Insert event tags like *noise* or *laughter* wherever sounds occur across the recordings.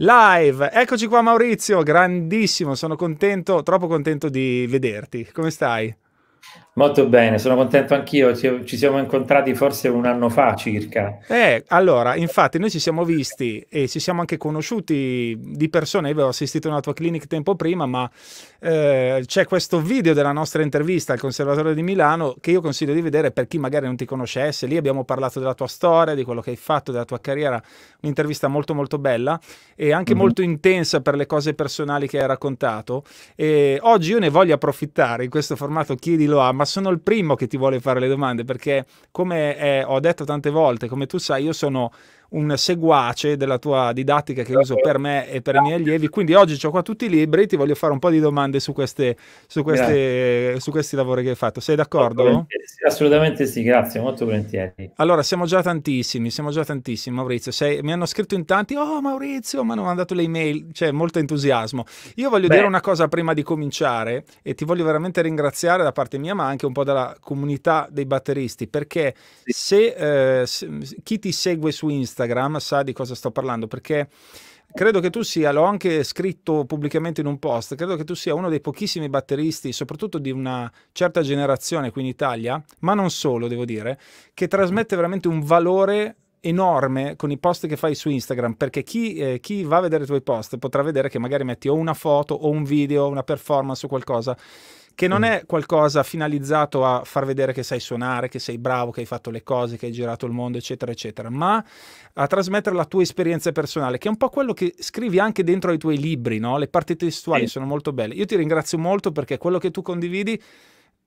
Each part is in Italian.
Live, eccoci qua Maurizio, grandissimo, sono contento, troppo contento di vederti. Come stai? Molto bene, sono contento anch'io, ci siamo incontrati forse un anno fa circa. Eh, allora, infatti noi ci siamo visti e ci siamo anche conosciuti di persona, io avevo assistito a una tua clinic tempo prima, ma eh, c'è questo video della nostra intervista al Conservatorio di Milano che io consiglio di vedere per chi magari non ti conoscesse, lì abbiamo parlato della tua storia, di quello che hai fatto, della tua carriera, un'intervista molto molto bella e anche mm-hmm. molto intensa per le cose personali che hai raccontato. E oggi io ne voglio approfittare in questo formato chiedilo a, sono il primo che ti vuole fare le domande perché come eh, ho detto tante volte, come tu sai, io sono un seguace della tua didattica che uso per me e per i miei allievi. Quindi oggi ho qua tutti i libri, ti voglio fare un po' di domande su, queste, su, queste, su questi lavori che hai fatto. Sei d'accordo? Assolutamente sì, grazie, molto volentieri. Allora, siamo già tantissimi, siamo già tantissimi, Maurizio. Sei, mi hanno scritto in tanti, oh Maurizio, mi hanno mandato le email, c'è molto entusiasmo. Io voglio Beh. dire una cosa prima di cominciare e ti voglio veramente ringraziare da parte mia, ma anche un po' dalla comunità dei batteristi, perché sì. se, eh, se chi ti segue su Instagram, Instagram sa di cosa sto parlando perché credo che tu sia, l'ho anche scritto pubblicamente in un post, credo che tu sia uno dei pochissimi batteristi, soprattutto di una certa generazione qui in Italia, ma non solo, devo dire, che trasmette veramente un valore enorme con i post che fai su Instagram perché chi, eh, chi, va a vedere i tuoi post potrà vedere che magari metti o una foto o un video, una performance o qualcosa che non mm. è qualcosa finalizzato a far vedere che sai suonare, che sei bravo, che hai fatto le cose, che hai girato il mondo, eccetera, eccetera, ma a trasmettere la tua esperienza personale, che è un po' quello che scrivi anche dentro ai tuoi libri, no? Le parti testuali sì. sono molto belle. Io ti ringrazio molto perché quello che tu condividi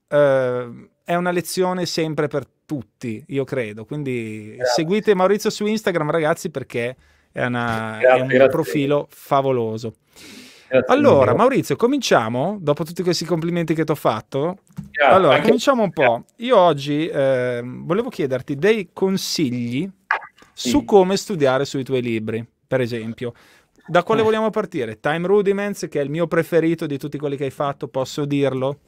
eh, è una lezione sempre per tutti, io credo. Quindi grazie. seguite Maurizio su Instagram, ragazzi, perché è, una, grazie, è un grazie. profilo favoloso. Grazie allora, Maurizio, cominciamo, dopo tutti questi complimenti che ti ho fatto. Grazie. Allora, Anche... cominciamo un po'. Io oggi eh, volevo chiederti dei consigli sì. su come studiare sui tuoi libri, per esempio. Da quale eh. vogliamo partire? Time Rudiments, che è il mio preferito di tutti quelli che hai fatto, posso dirlo?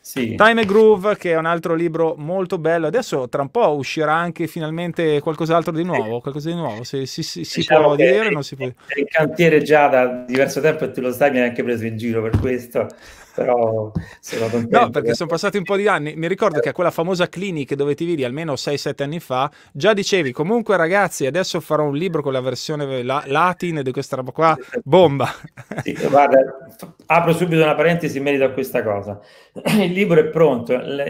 Sì. Time and Groove, che è un altro libro molto bello. Adesso tra un po' uscirà anche finalmente qualcos'altro di nuovo. Qualcosa di nuovo. Si, si, si, diciamo può dire, non si può. È in cantiere già da diverso tempo e tu lo sai, mi hai anche preso in giro per questo però sono contento. No, perché sono passati un po' di anni. Mi ricordo che a quella famosa clinic dove ti vidi almeno 6-7 anni fa, già dicevi comunque ragazzi, adesso farò un libro con la versione la- latin di questa roba qua, bomba. Sì, *laughs* guarda, apro subito una parentesi in merito a questa cosa. *clears throat* Il libro è pronto, la,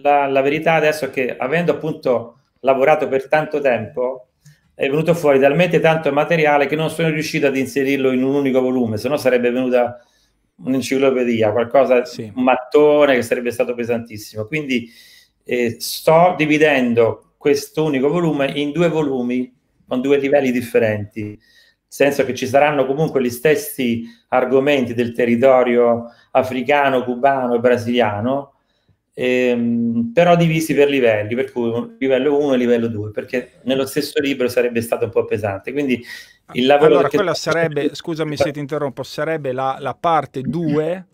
la, la verità adesso è che avendo appunto lavorato per tanto tempo, è venuto fuori talmente tanto materiale che non sono riuscito ad inserirlo in un unico volume, se no sarebbe venuta un'enciclopedia, qualcosa, sì. un mattone che sarebbe stato pesantissimo. Quindi eh, sto dividendo questo unico volume in due volumi con due livelli differenti, nel senso che ci saranno comunque gli stessi argomenti del territorio africano, cubano e brasiliano, ehm, però divisi per livelli, per cui livello 1 e livello 2, perché nello stesso libro sarebbe stato un po' pesante. Quindi il lavoro allora, quella sarebbe, scusami se ti interrompo, sarebbe la, la parte 2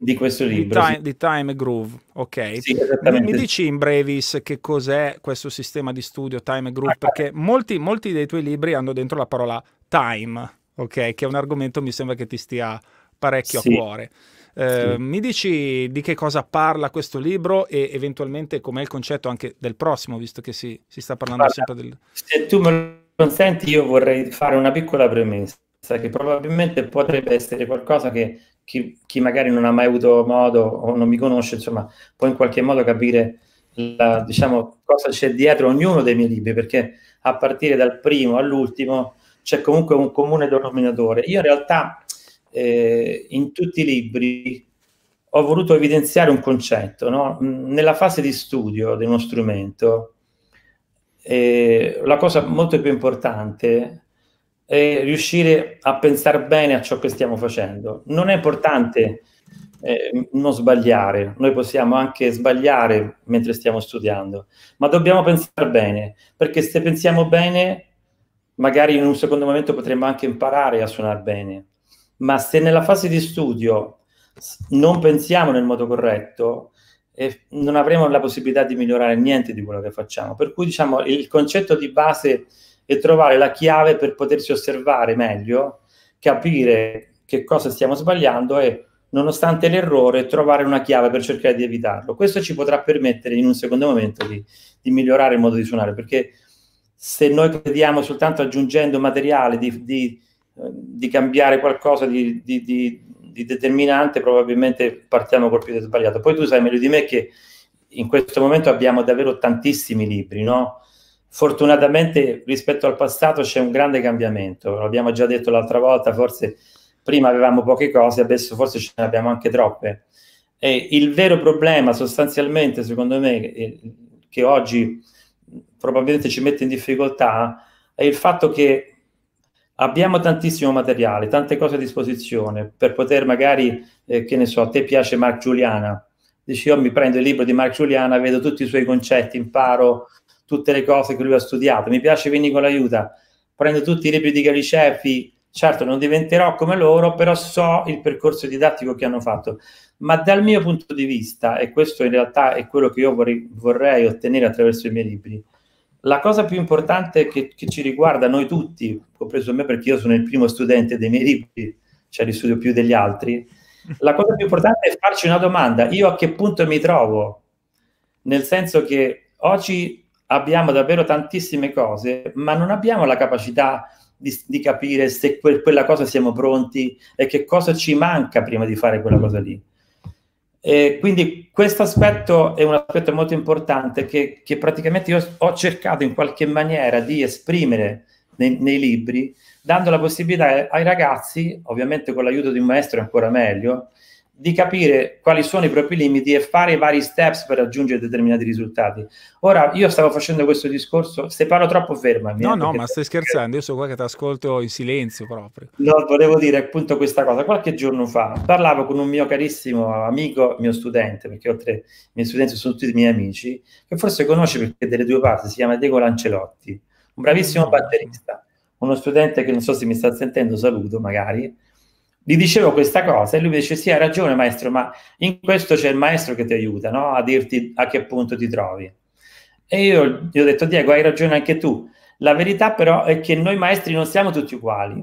di questo libro di Time, sì. di time Groove, ok? Sì, mi, mi, dici in brevis che cos'è questo sistema di studio Time Groove? Perché molti, molti dei tuoi libri hanno dentro la parola time, ok? Che è un argomento mi sembra che ti stia parecchio sì. a cuore. Eh. Mi dici di che cosa parla questo libro e eventualmente com'è il concetto anche del prossimo, visto che si, si sta parlando Guarda, sempre del... Se tu me consenti, io vorrei fare una piccola premessa, che probabilmente potrebbe essere qualcosa che chi, chi, magari non ha mai avuto modo o non mi conosce, insomma, può in qualche modo capire la, diciamo, cosa c'è dietro ognuno dei miei libri, perché a partire dal primo all'ultimo c'è comunque un comune denominatore. Io in realtà eh, in tutti i libri ho voluto evidenziare un concetto, no? Nella fase di studio di uno strumento, eh, la cosa molto più importante è riuscire a pensare bene a ciò che stiamo facendo. Non è importante eh, non sbagliare, noi possiamo anche sbagliare mentre stiamo studiando, ma dobbiamo pensare bene, perché se pensiamo bene, magari in un secondo momento potremmo anche imparare a suonare bene, ma se nella fase di studio non pensiamo nel modo corretto, e non avremo la possibilità di migliorare niente di quello che facciamo. Per cui diciamo il concetto di base è trovare la chiave per potersi osservare meglio capire che cosa stiamo sbagliando e nonostante l'errore trovare una chiave per cercare di evitarlo. Questo ci potrà permettere in un secondo momento di, di migliorare il modo di suonare, perché se noi crediamo soltanto aggiungendo materiale di, di, di cambiare qualcosa di, di, determinante, probabilmente partiamo col piede sbagliato. Poi tu sai meglio di me che in questo momento abbiamo davvero tantissimi libri, no? Fortunatamente rispetto al passato c'è un grande cambiamento, l'abbiamo già detto l'altra volta, forse prima avevamo poche cose, adesso forse ce ne abbiamo anche troppe. E il vero problema sostanzialmente, secondo me, che oggi probabilmente ci mette in difficoltà, è il fatto che abbiamo tantissimo materiale, tante cose a disposizione per poter magari, eh, che ne so, a te piace Mark Giuliana, dici io mi prendo il libro di Mark Giuliana, vedo tutti i suoi concetti, imparo tutte le cose che lui ha studiato, mi piace Vinny con l'aiuta, prendo tutti i libri di Galicefi, certo non diventerò come loro, però so il percorso didattico che hanno fatto. Ma dal mio punto di vista, e questo in realtà è quello che io vorrei, vorrei ottenere attraverso i miei libri, la cosa più importante che, che, ci riguarda noi tutti, compreso me perché io sono il primo studente dei miei libri, cioè li studio più degli altri, *laughs* la cosa più importante è farci una domanda, io a che punto mi trovo? Nel senso che oggi abbiamo davvero tantissime cose, ma non abbiamo la capacità di, di capire se que- quella cosa siamo pronti e che cosa ci manca prima di fare quella cosa lì. E quindi questo aspetto è un aspetto molto importante che, che, praticamente io ho cercato in qualche maniera di esprimere nei, nei, libri, dando la possibilità ai ragazzi, ovviamente con l'aiuto di un maestro è ancora meglio, di capire quali sono i propri limiti e fare i vari steps per raggiungere determinati risultati. Ora, io stavo facendo questo discorso, se parlo troppo fermami. No, eh, no, ma stai scherzando, io sono qua che ti ascolto in silenzio proprio. No, volevo dire appunto questa cosa. Qualche giorno fa parlavo con un mio carissimo amico, mio studente, perché oltre ai miei studenti sono tutti i miei amici, che forse conosci perché delle due parti, si chiama Diego Lancelotti, un bravissimo batterista, uno studente che non so se mi sta sentendo, saluto magari, gli dicevo questa cosa e lui mi dice sì hai ragione maestro ma in questo c'è il maestro che ti aiuta no? a dirti a che punto ti trovi e io gli ho detto Diego hai ragione anche tu la verità però è che noi maestri non siamo tutti uguali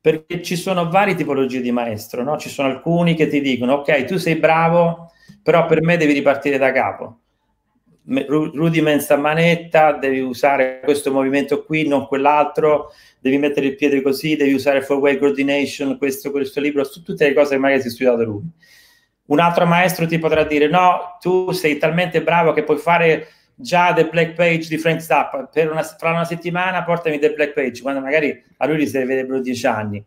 perché ci sono varie tipologie di maestro no? ci sono alcuni che ti dicono ok tu sei bravo però per me devi ripartire da capo rudiments a manetta devi usare questo movimento qui non quell'altro devi mettere il piede così, devi usare four way coordination, questo, questo libro, su tutte le cose che magari si è studiato lui. Un altro maestro ti potrà dire: No, tu sei talmente bravo che puoi fare già The Black Page di Frank Zappa. Per una, fra una settimana portami The Black Page, quando magari a lui gli servirebbero dieci anni.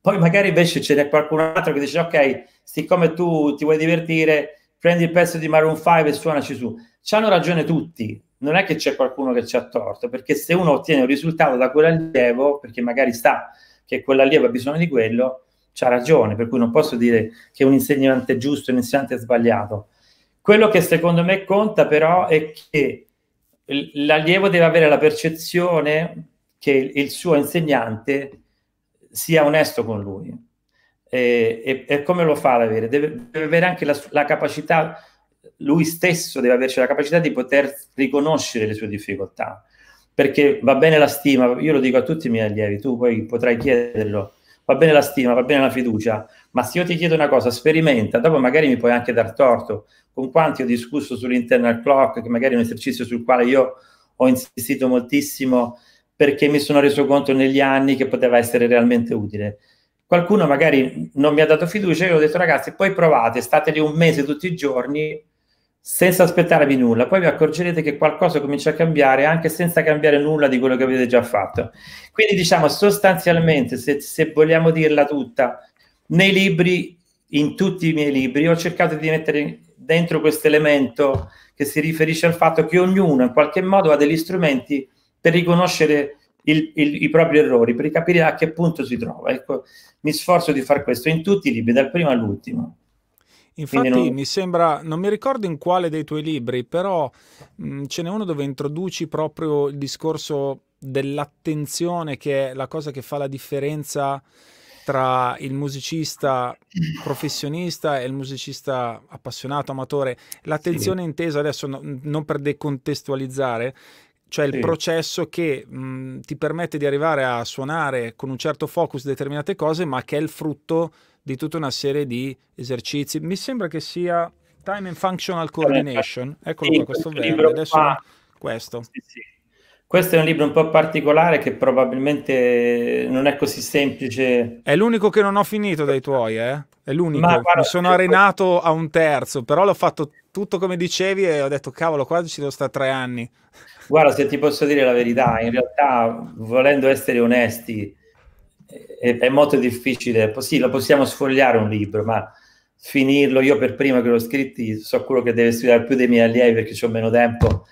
Poi magari invece ce n'è qualcun altro che dice: Ok, siccome tu ti vuoi divertire, prendi il pezzo di Maroon 5 e suonaci su. C'hanno ragione tutti, non è che c'è qualcuno che ci ha torto, perché se uno ottiene un risultato da quell'allievo, perché magari sa che quell'allievo ha bisogno di quello, c'ha ragione, per cui non posso dire che un insegnante è giusto e un insegnante è sbagliato. Quello che secondo me conta però è che l'allievo deve avere la percezione che il suo insegnante sia onesto con lui. E, e, e come lo fa ad avere? Deve, deve avere anche la, la capacità lui stesso deve averci la capacità di poter riconoscere le sue difficoltà. Perché va bene la stima, io lo dico a tutti i miei allievi, tu poi potrai chiederlo, va bene la stima, va bene la fiducia, ma se io ti chiedo una cosa, sperimenta, dopo magari mi puoi anche dar torto. Con quanti ho discusso sull'internal clock, che magari è un esercizio sul quale io ho insistito moltissimo perché mi sono reso conto negli anni che poteva essere realmente utile. Qualcuno magari non mi ha dato fiducia, io ho detto ragazzi, poi provate, state lì un mese tutti i giorni senza aspettarvi nulla, poi vi accorgerete che qualcosa comincia a cambiare anche senza cambiare nulla di quello che avete già fatto. Quindi diciamo sostanzialmente, se, se vogliamo dirla tutta, nei libri, in tutti i miei libri, ho cercato di mettere dentro questo elemento che si riferisce al fatto che ognuno in qualche modo ha degli strumenti per riconoscere il, il, i propri errori, per capire a che punto si trova. Ecco, mi sforzo di fare questo in tutti i libri, dal primo all'ultimo. Infatti non... mi sembra, non mi ricordo in quale dei tuoi libri, però mh, ce n'è uno dove introduci proprio il discorso dell'attenzione che è la cosa che fa la differenza tra il musicista professionista e il musicista appassionato, amatore. L'attenzione sì. intesa adesso no, non per decontestualizzare, cioè il processo che mh, ti permette di arrivare a suonare con un certo focus determinate cose, ma che è il frutto di tutta una serie di esercizi. Mi sembra che sia Time and Functional Coordination, eccolo sì, qua questo verbo, adesso qua, questo. Sì, sì. Questo è un libro un po' particolare che probabilmente non è così semplice. È l'unico che non ho finito dai tuoi, eh? È l'unico. Ma, guarda, Mi sono arenato a un terzo, però l'ho fatto tutto come dicevi e ho detto cavolo, qua ci devo stare tre anni. Guarda, se ti posso dire la verità, in realtà, volendo essere onesti, è, è molto difficile. Sì, lo possiamo sfogliare un libro, ma finirlo io per prima che l'ho scritto, so quello che deve studiare più dei miei allievi perché ho meno tempo.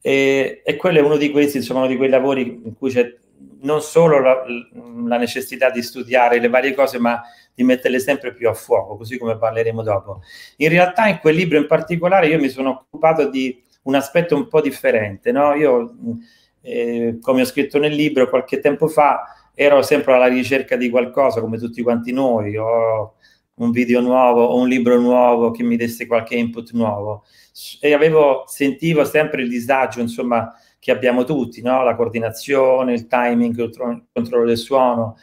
E, e, quello è uno di questi, insomma, uno di quei lavori in cui c'è non solo la, la necessità di studiare le varie cose, ma di metterle sempre più a fuoco, così come parleremo dopo. In realtà in quel libro in particolare io mi sono occupato di un aspetto un po' differente, no? Io, eh, come ho scritto nel libro qualche tempo fa, ero sempre alla ricerca di qualcosa, come tutti quanti noi, o un video nuovo o un libro nuovo che mi desse qualche input nuovo e avevo, sentivo sempre il disagio, insomma, che abbiamo tutti, no? la coordinazione, il timing, il controllo del suono.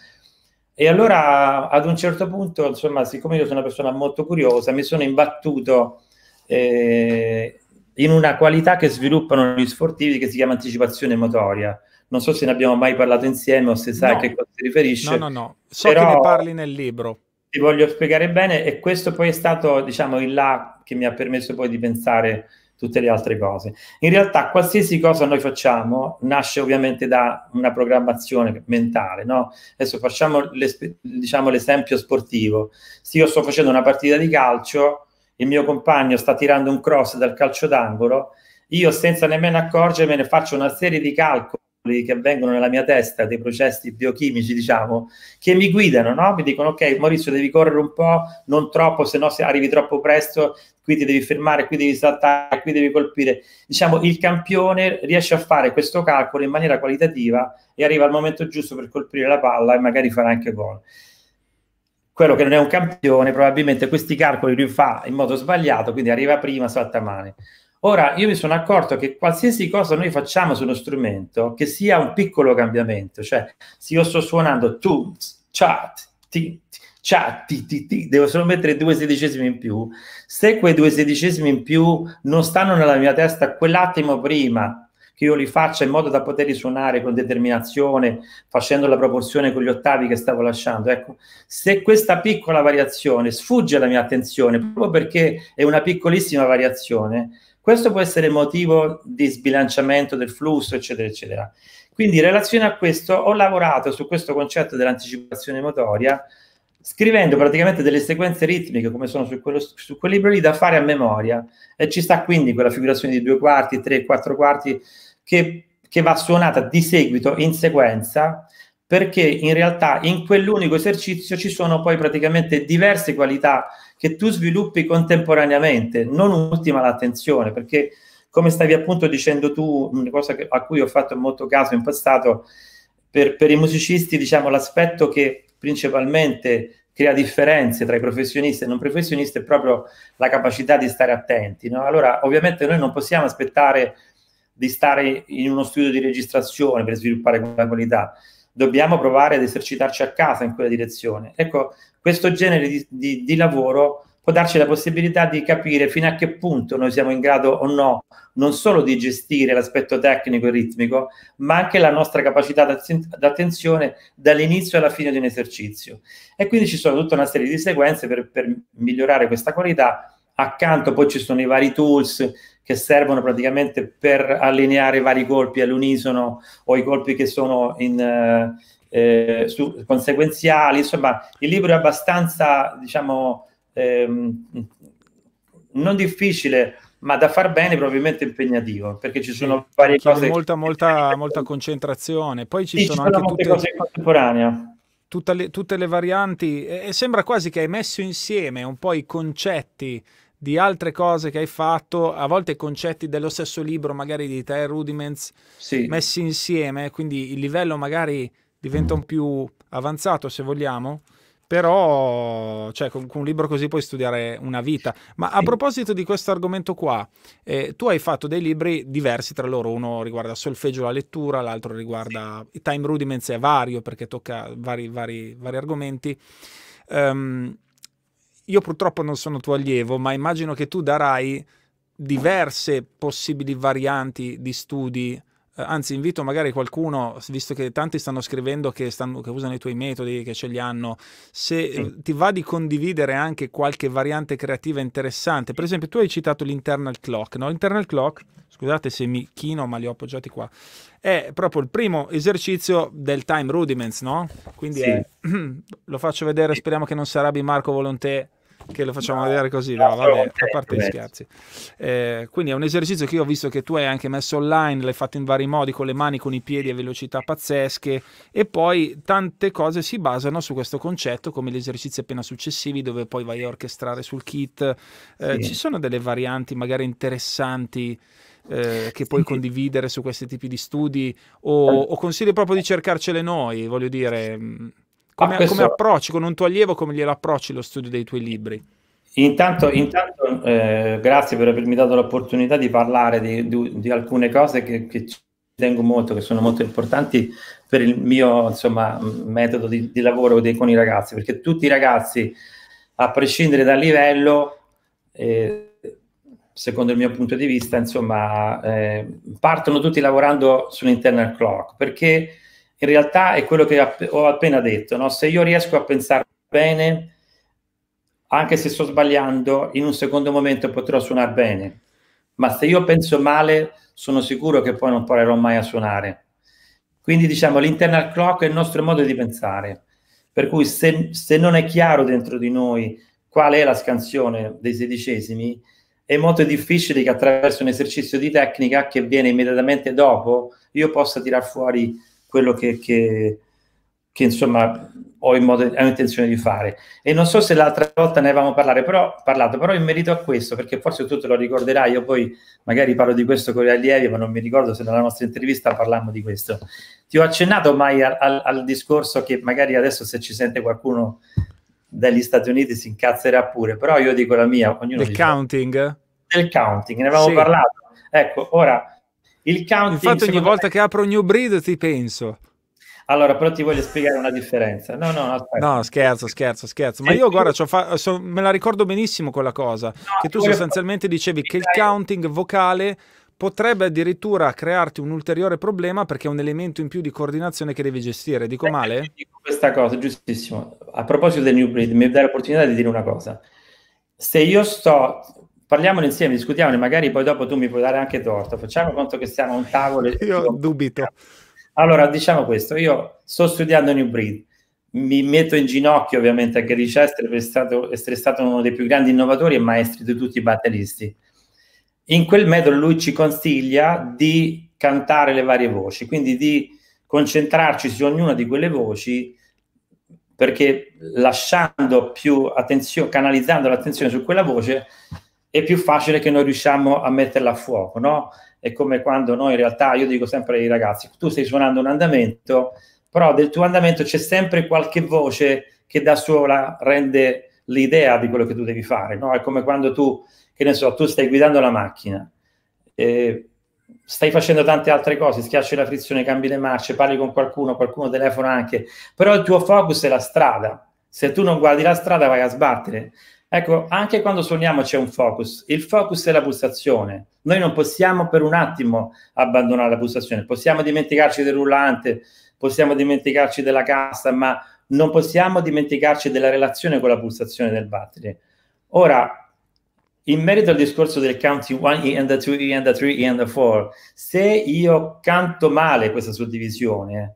E allora ad un certo punto, insomma, siccome io sono una persona molto curiosa, mi sono imbattuto eh, in una qualità che sviluppano gli sportivi che si chiama anticipazione motoria. Non so se ne abbiamo mai parlato insieme o se sai no. a che cosa si riferisce. No, no, no. So però che ne parli nel libro. Ti voglio spiegare bene e questo poi è stato, diciamo, il là che mi ha permesso poi di pensare tutte le altre cose. In realtà qualsiasi cosa noi facciamo nasce ovviamente da una programmazione mentale, no? Adesso facciamo diciamo, l'esempio sportivo. Se io sto facendo una partita di calcio, il mio compagno sta tirando un cross dal calcio d'angolo, io senza nemmeno accorgermene faccio una serie di calcoli che avvengono nella mia testa, dei processi biochimici, diciamo, che mi guidano, no? Mi dicono, ok, Maurizio, devi correre un po', non troppo, se no se arrivi troppo presto, qui ti devi fermare, qui devi saltare, qui devi colpire. Diciamo, il campione riesce a fare questo calcolo in maniera qualitativa e arriva al momento giusto per colpire la palla e magari farà anche gol quello che non è un campione probabilmente questi calcoli li fa in modo sbagliato, quindi arriva prima, salta male. Ora, io mi sono accorto che qualsiasi cosa noi facciamo sullo strumento, che sia un piccolo cambiamento, cioè se io sto suonando tu, chat, ti, chat, ti, ti, ti, devo solo mettere due sedicesimi in più, se quei due sedicesimi in più non stanno nella mia testa quell'attimo prima che io li faccia in modo da poterli suonare con determinazione, facendo la proporzione con gli ottavi che stavo lasciando. Ecco, se questa piccola variazione sfugge alla mia attenzione, proprio perché è una piccolissima variazione, questo può essere motivo di sbilanciamento del flusso, eccetera, eccetera. Quindi in relazione a questo ho lavorato su questo concetto dell'anticipazione motoria, scrivendo praticamente delle sequenze ritmiche come sono su, quello, su quel libro lì da fare a memoria e ci sta quindi quella figurazione di due quarti, tre, quattro quarti che, che va suonata di seguito in sequenza perché in realtà in quell'unico esercizio ci sono poi praticamente diverse qualità che tu sviluppi contemporaneamente, non ultima l'attenzione, perché come stavi appunto dicendo tu, una cosa a cui ho fatto molto caso in passato, per, per i musicisti diciamo l'aspetto che principalmente crea differenze tra i professionisti e non professionisti è proprio la capacità di stare attenti. No? Allora, ovviamente noi non possiamo aspettare di stare in uno studio di registrazione per sviluppare quella qualità. Dobbiamo provare ad esercitarci a casa in quella direzione. Ecco, questo genere di, di, di lavoro può darci la possibilità di capire fino a che punto noi siamo in grado o no non solo di gestire l'aspetto tecnico e ritmico, ma anche la nostra capacità d'attenzione dall'inizio alla fine di un esercizio. E quindi ci sono tutta una serie di sequenze per, per migliorare questa qualità. Accanto poi ci sono i vari tools che servono praticamente per allineare i vari colpi all'unisono o i colpi che sono in, eh, su, conseguenziali. Insomma, il libro è abbastanza, diciamo, ehm, non difficile, ma da far bene probabilmente impegnativo, perché ci sono sì, varie cose... Molta, molta, molta concentrazione. Poi ci sì, sono, ci sono anche tutte... cose contemporanee. Tutte le, tutte le varianti e sembra quasi che hai messo insieme un po' i concetti di altre cose che hai fatto, a volte concetti dello stesso libro, magari di te, Rudiments, sì. messi insieme, quindi il livello magari diventa un più avanzato se vogliamo, però cioè, con, un libro così puoi studiare una vita. Ma a proposito di questo argomento qua, eh, tu hai fatto dei libri diversi tra loro, uno riguarda solfeggio la lettura, l'altro riguarda time rudiments, è vario perché tocca vari, vari, vari argomenti. Um, io purtroppo non sono tuo allievo, ma immagino che tu darai diverse possibili varianti di studi anzi invito magari qualcuno, visto che tanti stanno scrivendo che, stanno, che usano i tuoi metodi, che ce li hanno, se sì. ti va di condividere anche qualche variante creativa interessante, per esempio tu hai citato l'internal clock, no? l'internal clock, scusate se mi chino ma li ho appoggiati qua, è proprio il primo esercizio del time rudiments, no? Quindi sì. è, *clears throat* lo faccio vedere, speriamo che non si arrabbi Marco Volontè che lo facciamo no, vedere così, no, vabbè, a parte gli scherzi. Eh, quindi è un esercizio che io ho visto che tu hai anche messo online, l'hai fatto in vari modi, con le mani, con i piedi a velocità pazzesche e poi tante cose si basano su questo concetto, come gli esercizi appena successivi dove poi vai a orchestrare sul kit. Eh, sì. Ci sono delle varianti magari interessanti eh, che puoi sì. condividere su questi tipi di studi o, o consigli proprio di cercarcele noi, voglio dire... Mm, come, questo... come approcci con un tuo allievo, come glielo approcci lo studio dei tuoi libri? Intanto, intanto eh, grazie per avermi dato l'opportunità di parlare di, di, di alcune cose che, che, tengo molto, che sono molto importanti per il mio insomma, metodo di, di lavoro dei, con i ragazzi, perché tutti i ragazzi, a prescindere dal livello, eh, secondo il mio punto di vista, insomma, eh, partono tutti lavorando sull'internal clock, perché in realtà è quello che ho appena detto, no? se io riesco a pensare bene, anche se sto sbagliando, in un secondo momento potrò suonare bene, ma se io penso male, sono sicuro che poi non imparerò mai a suonare. Quindi diciamo l'internal clock è il nostro modo di pensare, per cui se, se non è chiaro dentro di noi qual è la scansione dei sedicesimi, è molto difficile che attraverso un esercizio di tecnica che viene immediatamente dopo io possa tirar fuori quello che, che, che insomma ho, in modo, ho intenzione di fare. E non so se l'altra volta ne avevamo parlato però, parlato, però in merito a questo, perché forse tu te lo ricorderai, io poi magari parlo di questo con gli allievi, ma non mi ricordo se nella nostra intervista parlammo di questo. Ti ho accennato mai al, al, al discorso che magari adesso se ci sente qualcuno dagli Stati Uniti si incazzerà pure, però io dico la mia. Ognuno del counting? Del counting, ne avevamo sì. parlato. Ecco, ora il counting, Infatti ogni volta me... che apro un new breed ti penso. Allora, però ti voglio spiegare una differenza. No, no, aspetta. No, scherzo, scherzo, scherzo. Ma io, guarda, fa... so... me la ricordo benissimo quella cosa. No, che tu sostanzialmente fare... dicevi che il counting vocale potrebbe addirittura crearti un ulteriore problema perché è un elemento in più di coordinazione che devi gestire. Dico eh, male? Dico questa cosa, giustissimo. A proposito del New Breed, mi dai l'opportunità di dire una cosa. Se io sto parliamone insieme, discutiamone, magari poi dopo tu mi puoi dare anche torto. Facciamo conto che stiamo a un tavolo. Io dubito. Allora, diciamo questo, io sto studiando New Breed, mi metto in ginocchio ovviamente a Gary Chester per stato, essere stato uno dei più grandi innovatori e maestri di tutti i batteristi. In quel metodo lui ci consiglia di cantare le varie voci, quindi di concentrarci su ognuna di quelle voci perché lasciando più attenzione, canalizzando l'attenzione su quella voce, è più facile che noi riusciamo a metterla a fuoco, no? È come quando noi in realtà, io dico sempre ai ragazzi, tu stai suonando un andamento, però del tuo andamento c'è sempre qualche voce che da sola rende l'idea di quello che tu devi fare, no? È come quando tu, che ne so, tu stai guidando la macchina, eh, stai facendo tante altre cose, schiacci la frizione, cambi le marce, parli con qualcuno, qualcuno telefona anche, però il tuo focus è la strada. Se tu non guardi la strada vai a sbattere. Ecco, anche quando suoniamo c'è un focus. Il focus è la pulsazione. Noi non possiamo per un attimo abbandonare la pulsazione. Possiamo dimenticarci del rullante, possiamo dimenticarci della cassa, ma non possiamo dimenticarci della relazione con la pulsazione del battery. Ora, in merito al discorso del counting 1 E and the 2 E and the 3 E and the 4, se io canto male questa suddivisione,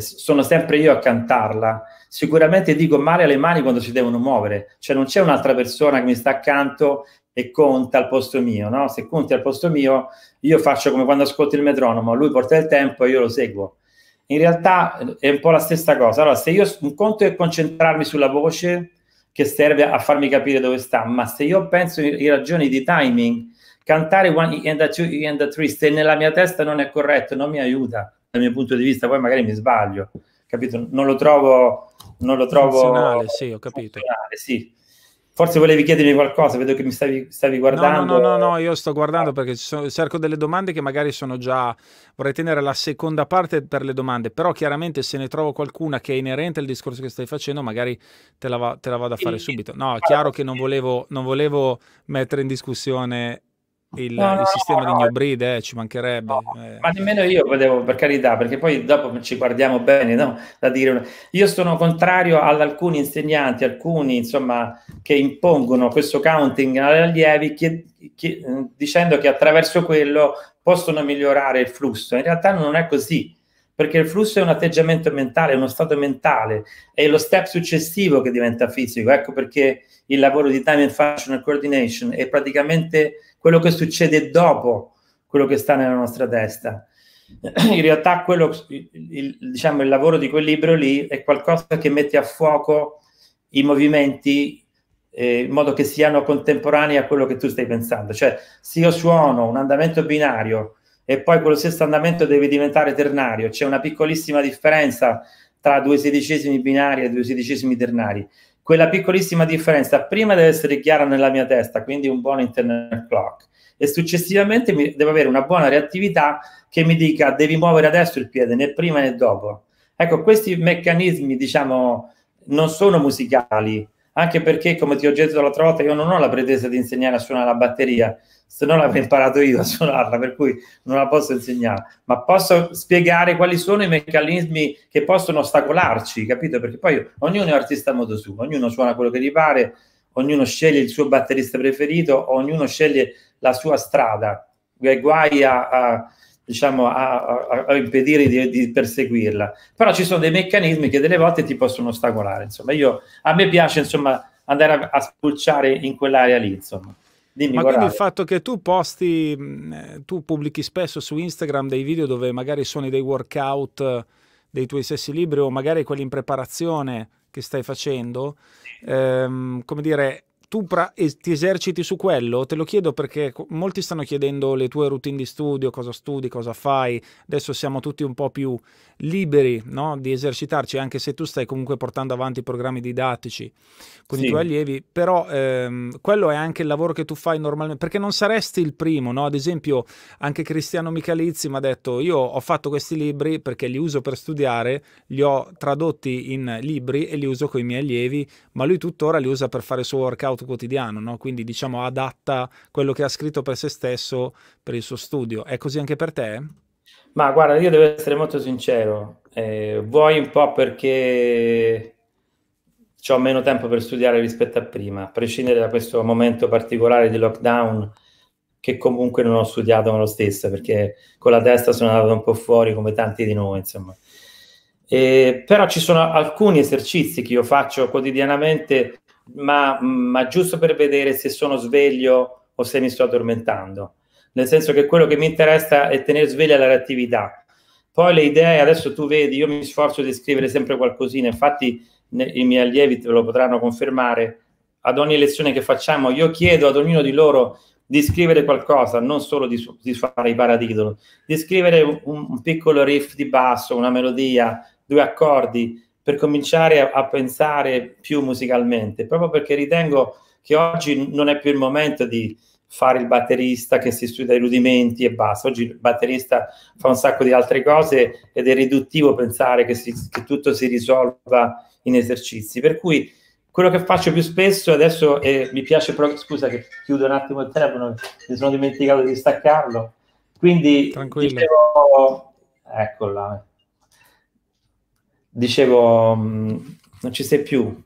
sono sempre io a cantarla, sicuramente dico male alle mani quando si devono muovere, cioè non c'è un'altra persona che mi sta accanto e conta al posto mio, no? Se conti al posto mio, io faccio come quando ascolto il metronomo, lui porta il tempo e io lo seguo. In realtà è un po' la stessa cosa. Allora, se io un conto è concentrarmi sulla voce che serve a farmi capire dove sta, ma se io penso in ragioni di timing, cantare one and the two and the three, se nella mia testa non è corretto, non mi aiuta dal mio punto di vista, poi magari mi sbaglio, capito? Non lo trovo, non lo trovo... Funzionale, sì, ho capito. Sì. Forse volevi chiedermi qualcosa, vedo che mi stavi, stavi guardando. No, no, no, no, io sto guardando perché sono, cerco delle domande che magari sono già... Vorrei tenere la seconda parte per le domande, però chiaramente se ne trovo qualcuna che è inerente al discorso che stai facendo, magari te la, va, te la vado a fare subito. No, è chiaro che non volevo, non volevo mettere in discussione il, no, il sistema no, di New Breed, eh, ci mancherebbe. Eh. Ma nemmeno io vedevo, per carità, perché poi dopo ci guardiamo bene, no? Da dire, io sono contrario ad alcuni insegnanti, alcuni insomma, che impongono questo counting agli allievi che, che, dicendo che attraverso quello possono migliorare il flusso. In realtà non è così perché il flusso è un atteggiamento mentale, è uno stato mentale, è lo step successivo che diventa fisico. Ecco perché il lavoro di time and functional coordination è praticamente quello che succede dopo quello che sta nella nostra testa. *clears throat* In realtà quello, il, diciamo, il lavoro di quel libro lì è qualcosa che mette a fuoco i movimenti eh, in modo che siano contemporanei a quello che tu stai pensando. Cioè, se io suono un andamento binario e poi quello stesso andamento deve diventare ternario, c'è una piccolissima differenza tra due sedicesimi binari e due sedicesimi ternari quella piccolissima differenza prima deve essere chiara nella mia testa, quindi un buon internal clock, e successivamente mi, devo avere una buona reattività che mi dica devi muovere adesso il piede, né prima né dopo. Ecco, questi meccanismi, diciamo, non sono musicali, anche perché, come ti ho detto l'altra volta, io non ho la pretesa di insegnare a suonare la batteria, se no l'avrei imparato io a suonarla, per cui non la posso insegnare, ma posso spiegare quali sono i meccanismi che possono ostacolarci, capito? Perché poi ognuno è artista a modo suo, ognuno suona quello che gli pare, ognuno sceglie il suo batterista preferito, ognuno sceglie la sua strada, guai a, a diciamo, a, a, a impedire di, di, perseguirla. Però ci sono dei meccanismi che delle volte ti possono ostacolare. Insomma, io, a me piace insomma, andare a, a spulciare in quell'area lì. Insomma. Dimmi, Ma quindi il fatto che tu posti, eh, tu pubblichi spesso su Instagram dei video dove magari suoni dei workout dei tuoi stessi libri o magari quelli in preparazione che stai facendo, ehm, come dire, tu pra- ti eserciti su quello? Te lo chiedo perché molti stanno chiedendo le tue routine di studio, cosa studi, cosa fai. Adesso siamo tutti un po' più liberi no? di esercitarci, anche se tu stai comunque portando avanti programmi didattici con sì. i tuoi allievi, però ehm, quello è anche il lavoro che tu fai normalmente, perché non saresti il primo, no? Ad esempio anche Cristiano Michalizzi mi ha detto io ho fatto questi libri perché li uso per studiare, li ho tradotti in libri e li uso con i miei allievi, ma lui tuttora li usa per fare il suo workout quotidiano, no? quindi diciamo adatta quello che ha scritto per se stesso per il suo studio. È così anche per te? Ma guarda, io devo essere molto sincero, eh, vuoi un po' perché ho meno tempo per studiare rispetto a prima, a prescindere da questo momento particolare di lockdown che comunque non ho studiato lo stesso perché con la testa sono andato un po' fuori come tanti di noi, insomma. Eh, però ci sono alcuni esercizi che io faccio quotidianamente ma, ma giusto per vedere se sono sveglio o se mi sto addormentando. Nel senso che quello che mi interessa è tenere sveglia la reattività. Poi le idee, adesso tu vedi, io mi sforzo di scrivere sempre qualcosina, infatti ne, i miei allievi te lo potranno confermare. Ad ogni lezione che facciamo, io chiedo ad ognuno di loro di scrivere qualcosa, non solo di, di fare i paratitoli, di scrivere un, un, piccolo riff di basso, una melodia, due accordi, per cominciare a, a, pensare più musicalmente, proprio perché ritengo che oggi non è più il momento di fare il batterista che si studia i rudimenti e basta. Oggi il batterista fa un sacco di altre cose ed è riduttivo pensare che, si, che tutto si risolva in esercizi. Per cui quello che faccio più spesso adesso è, mi piace proprio, scusa che chiudo un attimo il telefono, mi sono dimenticato di staccarlo. Quindi Tranquillo. dicevo, eccola, dicevo, mm, non ci sei più.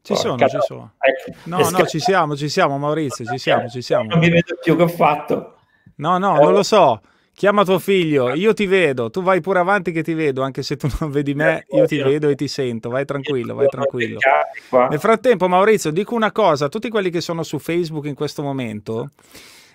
Ci Porca sono, ci sono. Ecco, no, no, ci siamo, ci siamo, Maurizio, ci siamo, ci siamo. Non mi vedo più, che ho fatto? No, no, eh, non lo so. Chiama tuo figlio, io ti vedo, tu vai pure avanti che ti vedo, anche se tu non vedi me, io ti vedo e ti sento, vai tranquillo, vai tranquillo. Nel frattempo, Maurizio, dico una cosa, a tutti quelli che sono su Facebook in questo momento,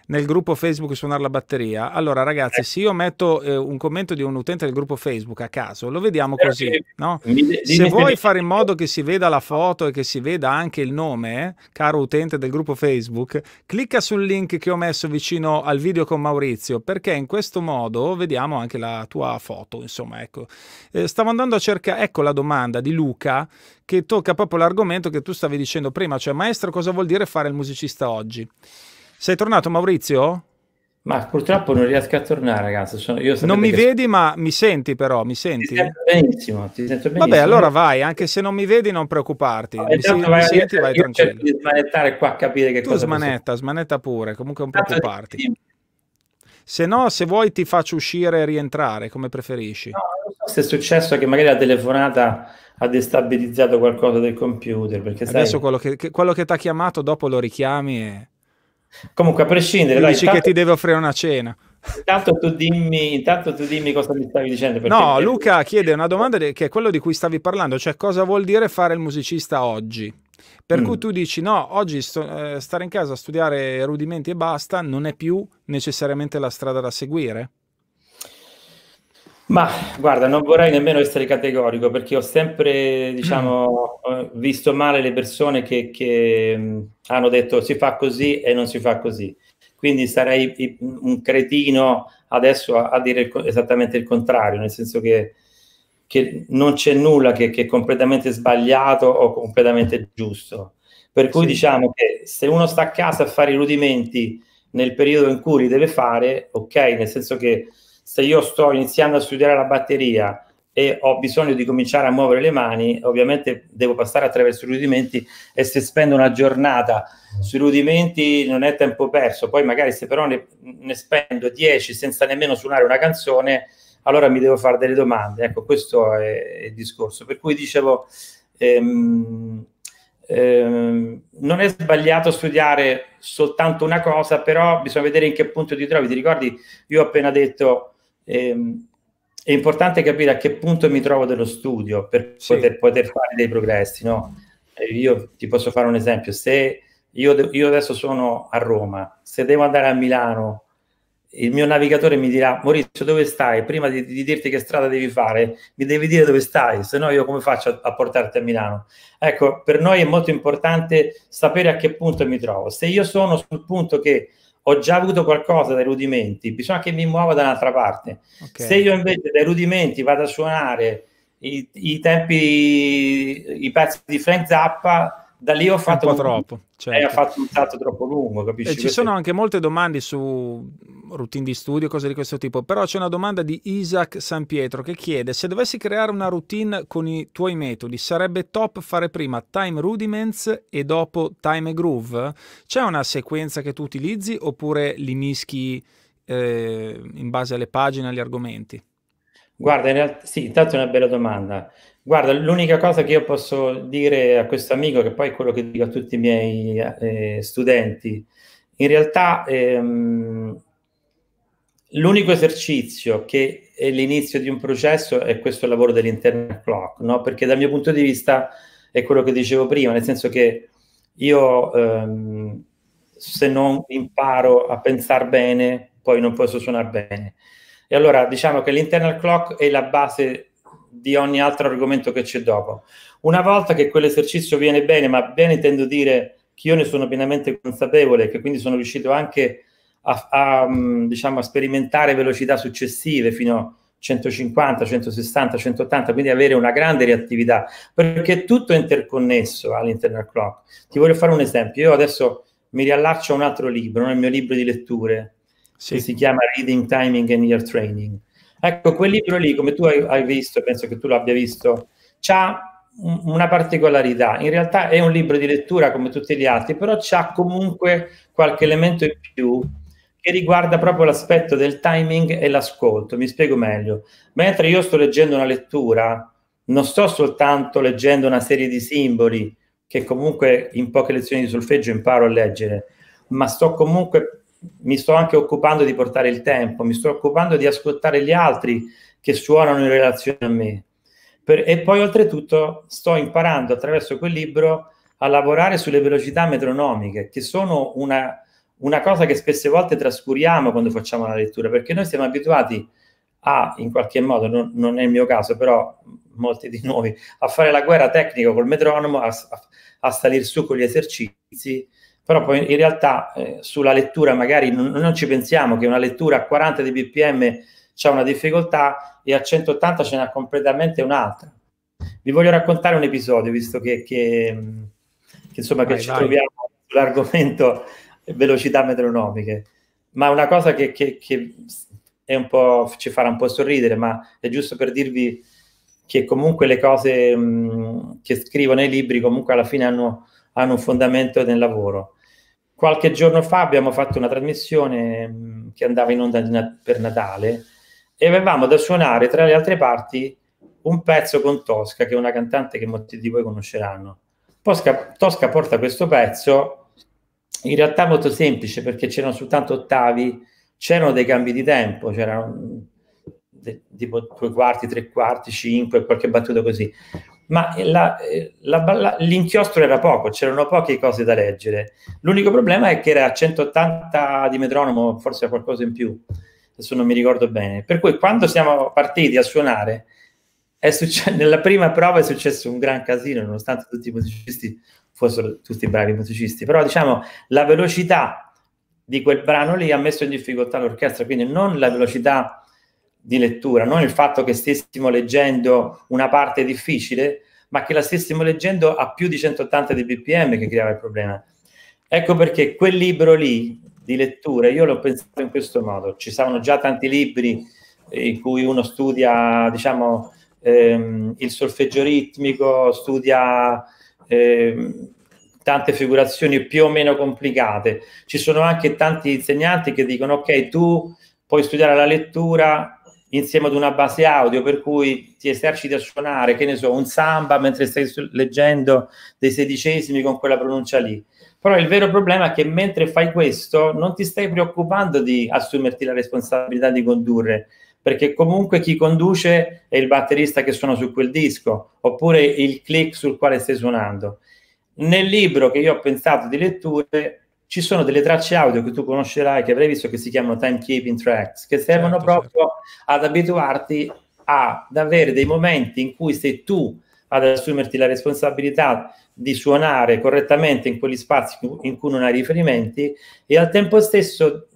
nel gruppo Facebook suonare la batteria. Allora, ragazzi, eh. se io metto eh, un commento di un utente del gruppo Facebook a caso, lo vediamo Però così, no? se vuoi fare in modo che si veda la foto e che si veda anche il nome, eh, caro utente del gruppo Facebook, clicca sul link che ho messo vicino al video con Maurizio, perché in questo modo vediamo anche la tua foto, insomma, ecco. Eh, stavo andando a cercare, ecco la domanda di Luca che tocca proprio l'argomento che tu stavi dicendo prima, cioè maestro cosa vuol dire fare il musicista oggi? Sei tornato Maurizio? Ma purtroppo non riesco a tornare, ragazzi. Sono, non mi vedi, ma mi senti però, mi senti? Ti sento benissimo, ti sento benissimo. Vabbè, allora vai, anche se non mi vedi non preoccuparti. No, mi, si, vai mi senti, vai tranquillo. Di smanettare qua a capire che tu cosa smanetta, posso... smanetta pure, comunque non preoccuparti. Se no, se vuoi ti faccio uscire e rientrare, come preferisci. No, non so se è successo che magari la telefonata ha destabilizzato qualcosa del computer. Perché Adesso sai... quello che, che, quello che ti ha chiamato dopo lo richiami e... Comunque, a prescindere, dai, dici che ti deve offrire una cena. Intanto tu dimmi, intanto tu dimmi cosa mi stavi dicendo. No, Luca chiede una domanda che è quello di cui stavi parlando, cioè cosa vuol dire fare il musicista oggi? Per mm. cui tu dici no, oggi sto, eh, stare in casa a studiare rudimenti e basta non è più necessariamente la strada da seguire? Ma guarda, non vorrei nemmeno essere categorico perché ho sempre, diciamo, mm. visto male le persone che, che mh, hanno detto si fa così e non si fa così. Quindi sarei un cretino adesso a, a dire esattamente il contrario, nel senso che, che non c'è nulla che, che, è completamente sbagliato o completamente giusto. Per cui sì. diciamo che se uno sta a casa a fare i rudimenti nel periodo in cui li deve fare, ok, nel senso che se io sto iniziando a studiare la batteria e ho bisogno di cominciare a muovere le mani, ovviamente devo passare attraverso i rudimenti e se spendo una giornata sui rudimenti non è tempo perso, poi magari se però ne, ne spendo 10 senza nemmeno suonare una canzone, allora mi devo fare delle domande. Ecco, questo è, il discorso. Per cui dicevo, ehm, ehm, non è sbagliato studiare soltanto una cosa, però bisogna vedere in che punto ti trovi. Ti ricordi, io ho appena detto ehm, è importante capire a che punto mi trovo dello studio per sì. poter, poter, fare dei progressi. No? Io ti posso fare un esempio: se io, io, adesso sono a Roma, se devo andare a Milano, il mio navigatore mi dirà: Maurizio, dove stai? Prima di, di dirti che strada devi fare, mi devi dire dove stai, se no, io come faccio a, a portarti a Milano? Ecco, per noi è molto importante sapere a che punto mi trovo. Se io sono sul punto che ho già avuto qualcosa dai rudimenti, bisogna che mi muova da un'altra parte. Okay. Se io invece dai rudimenti vado a suonare i, i tempi, i pezzi di Frank Zappa, da lì ho fatto un po' troppo. Certo. E ha fatto un salto troppo lungo, capisci? E ci sono anche molte domande su routine di studio, cose di questo tipo, però c'è una domanda di Isaac San Pietro che chiede se dovessi creare una routine con i tuoi metodi, sarebbe top fare prima time rudiments e dopo time groove? C'è una sequenza che tu utilizzi oppure li mischi eh, in base alle pagine, agli argomenti? Guarda, in realtà sì, intanto è una bella domanda. Guarda, l'unica cosa che io posso dire a questo amico, che poi è quello che dico a tutti i miei eh, studenti, in realtà ehm, l'unico esercizio che è l'inizio di un processo è questo lavoro dell'internal clock, no? Perché dal mio punto di vista è quello che dicevo prima, nel senso che io ehm, se non imparo a pensare bene, poi non posso suonare bene. E allora diciamo che l'internal clock è la base di ogni altro argomento che c'è dopo. Una volta che quell'esercizio viene bene, ma bene intendo dire che io ne sono pienamente consapevole, che quindi sono riuscito anche a, a, mm, diciamo, a sperimentare velocità successive fino a 150, 160, 180, quindi avere una grande reattività, perché tutto è interconnesso all'internal clock. Ti voglio fare un esempio. Io adesso mi riallaccio a un altro libro, nel mio libro di letture, sì. che si chiama Reading, Timing and Ear Training Ecco, quel libro lì, come tu hai, hai visto, penso che tu l'abbia visto, ha una particolarità. In realtà è un libro di lettura come tutti gli altri, però c'ha comunque qualche elemento in più che riguarda proprio l'aspetto del timing e l'ascolto. Mi spiego meglio. Mentre io sto leggendo una lettura, non sto soltanto leggendo una serie di simboli che comunque in poche lezioni di solfeggio imparo a leggere, ma sto comunque mi sto anche occupando di portare il tempo, mi sto occupando di ascoltare gli altri che suonano in relazione a me. Per, e poi oltretutto sto imparando attraverso quel libro a lavorare sulle velocità metronomiche, che sono una, una cosa che spesse volte trascuriamo quando facciamo la lettura, perché noi siamo abituati a, in qualche modo, non, non è il mio caso, però molti di noi, a fare la guerra tecnica col metronomo, a, a, a salire su con gli esercizi, però poi in realtà eh, sulla lettura magari non, non, ci pensiamo che una lettura a 40 di bpm c'è una difficoltà e a 180 ce n'ha completamente un'altra. Vi voglio raccontare un episodio, visto che, che, che insomma vai, che ci vai. troviamo sull'argomento velocità metronomiche, ma una cosa che, che, che ci farà un po' sorridere, ma è giusto per dirvi che comunque le cose mh, che scrivo nei libri comunque alla fine hanno, hanno, un fondamento nel lavoro. Qualche giorno fa abbiamo fatto una trasmissione mh, che andava in onda per Natale e avevamo da suonare tra le altre parti un pezzo con Tosca, che è una cantante che molti di voi conosceranno. Tosca, Tosca porta questo pezzo in realtà molto semplice perché c'erano soltanto ottavi, c'erano dei cambi di tempo, c'erano tipo due quarti, tre quarti, cinque, qualche battuta così. Ma la, la, la, l'inchiostro era poco, c'erano poche cose da leggere. L'unico problema è che era a 180 di metronomo, forse qualcosa in più, adesso non mi ricordo bene. Per cui quando siamo partiti a suonare, succe- nella prima prova è successo un gran casino, nonostante tutti i musicisti fossero tutti bravi musicisti, però diciamo la velocità di quel brano lì ha messo in difficoltà l'orchestra, quindi non la velocità di lettura, non il fatto che stessimo leggendo una parte difficile, ma che la stessimo leggendo a più di 180 di bpm che creava il problema. Ecco perché quel libro lì di lettura, io l'ho pensato in questo modo, ci sono già tanti libri in cui uno studia, diciamo, ehm, il solfeggio ritmico, studia ehm, tante figurazioni più o meno complicate. Ci sono anche tanti insegnanti che dicono ok, tu puoi studiare la lettura insieme ad una base audio per cui ti eserciti a suonare, che ne so, un samba mentre stai leggendo dei sedicesimi con quella pronuncia lì. Però il vero problema è che mentre fai questo non ti stai preoccupando di assumerti la responsabilità di condurre, perché comunque chi conduce è il batterista che suona su quel disco, oppure il click sul quale stai suonando. Nel libro che io ho pensato di letture ci sono delle tracce audio che tu conoscerai, che avrai visto, che si chiamano timekeeping tracks, che servono certo, proprio certo. ad abituarti ad avere dei momenti in cui sei tu ad assumerti la responsabilità di suonare correttamente in quegli spazi in cui non hai riferimenti e al tempo stesso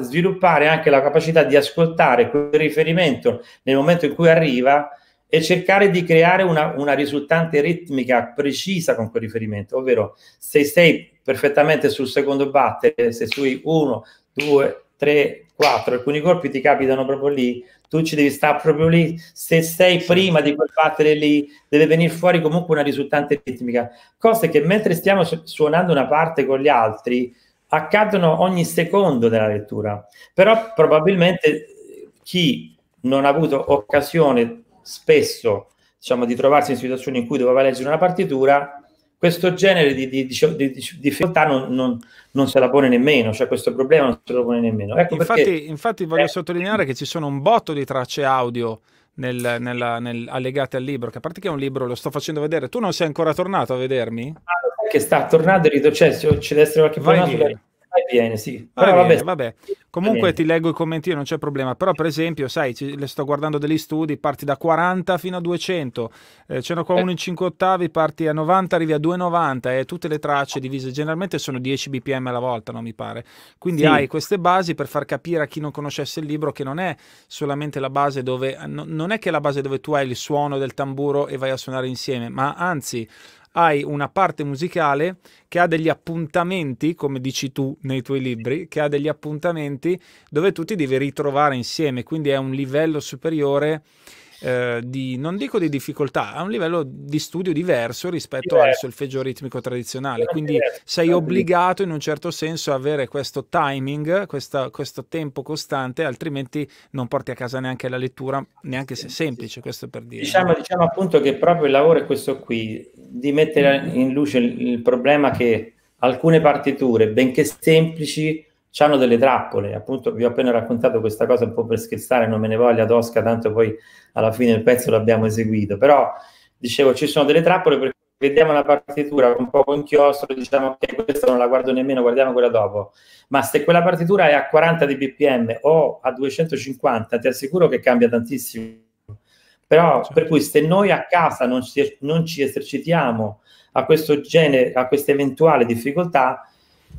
sviluppare anche la capacità di ascoltare quel riferimento nel momento in cui arriva e cercare di creare una, una risultante ritmica precisa con quel riferimento, ovvero se sei perfettamente sul secondo battere, se sui 1, 2, 3, 4, alcuni colpi ti capitano proprio lì, tu ci devi stare proprio lì, se sei prima di quel battere lì, deve venire fuori comunque una risultante ritmica, cose che mentre stiamo suonando una parte con gli altri accadono ogni secondo della lettura, però probabilmente chi non ha avuto occasione spesso diciamo, di trovarsi in situazioni in cui doveva leggere una partitura questo genere di, di, di, di difficoltà non, non, non, se la pone nemmeno, cioè questo problema non se lo pone nemmeno. Ecco infatti, perché, infatti voglio eh, sottolineare che ci sono un botto di tracce audio nel, nella, nel, allegate al libro, che a parte che è un libro, lo sto facendo vedere, tu non sei ancora tornato a vedermi? Ah, che sta tornando, cioè, ci deve essere qualche problema viene, sì. Però ah, vabbè, vabbè. Comunque ti leggo i commenti, non c'è problema. Però, per esempio, sai, ci, le sto guardando degli studi, parti da 40 fino a 200, eh, ce n'è qua eh. uno in 5 ottavi, parti a 90, arrivi a 290 e tutte le tracce divise generalmente sono 10 bpm alla volta, non mi pare. Quindi sì. hai queste basi per far capire a chi non conoscesse il libro che non è solamente la base dove, no, non è che la base dove tu hai il suono del tamburo e vai a suonare insieme, ma anzi hai una parte musicale che ha degli appuntamenti, come dici tu nei tuoi libri, che ha degli appuntamenti dove tu ti devi ritrovare insieme, quindi è un livello superiore eh, di, non dico di difficoltà, ha un livello di studio diverso rispetto diverso. al solfeggio ritmico tradizionale. Quindi sei obbligato in un certo senso a avere questo timing, questa, questo tempo costante, altrimenti non porti a casa neanche la lettura, neanche se semplice, questo per dire. Diciamo, diciamo appunto che proprio il lavoro è questo qui, di mettere in luce il, il problema che alcune partiture, benché semplici, hanno delle trappole. Appunto, vi ho appena raccontato questa cosa un po' per scherzare, non me ne voglia Tosca, tanto poi alla fine il pezzo l'abbiamo eseguito. Però dicevo, ci sono delle trappole per vediamo una partitura con poco inchiostro, diciamo che okay, questa non la guardo nemmeno, guardiamo quella dopo. Ma se quella partitura è a 40 di bpm o a 250, ti assicuro che cambia tantissimo. Però, certo. per cui se noi a casa non ci, non ci esercitiamo a questo genere, a questa eventuale difficoltà,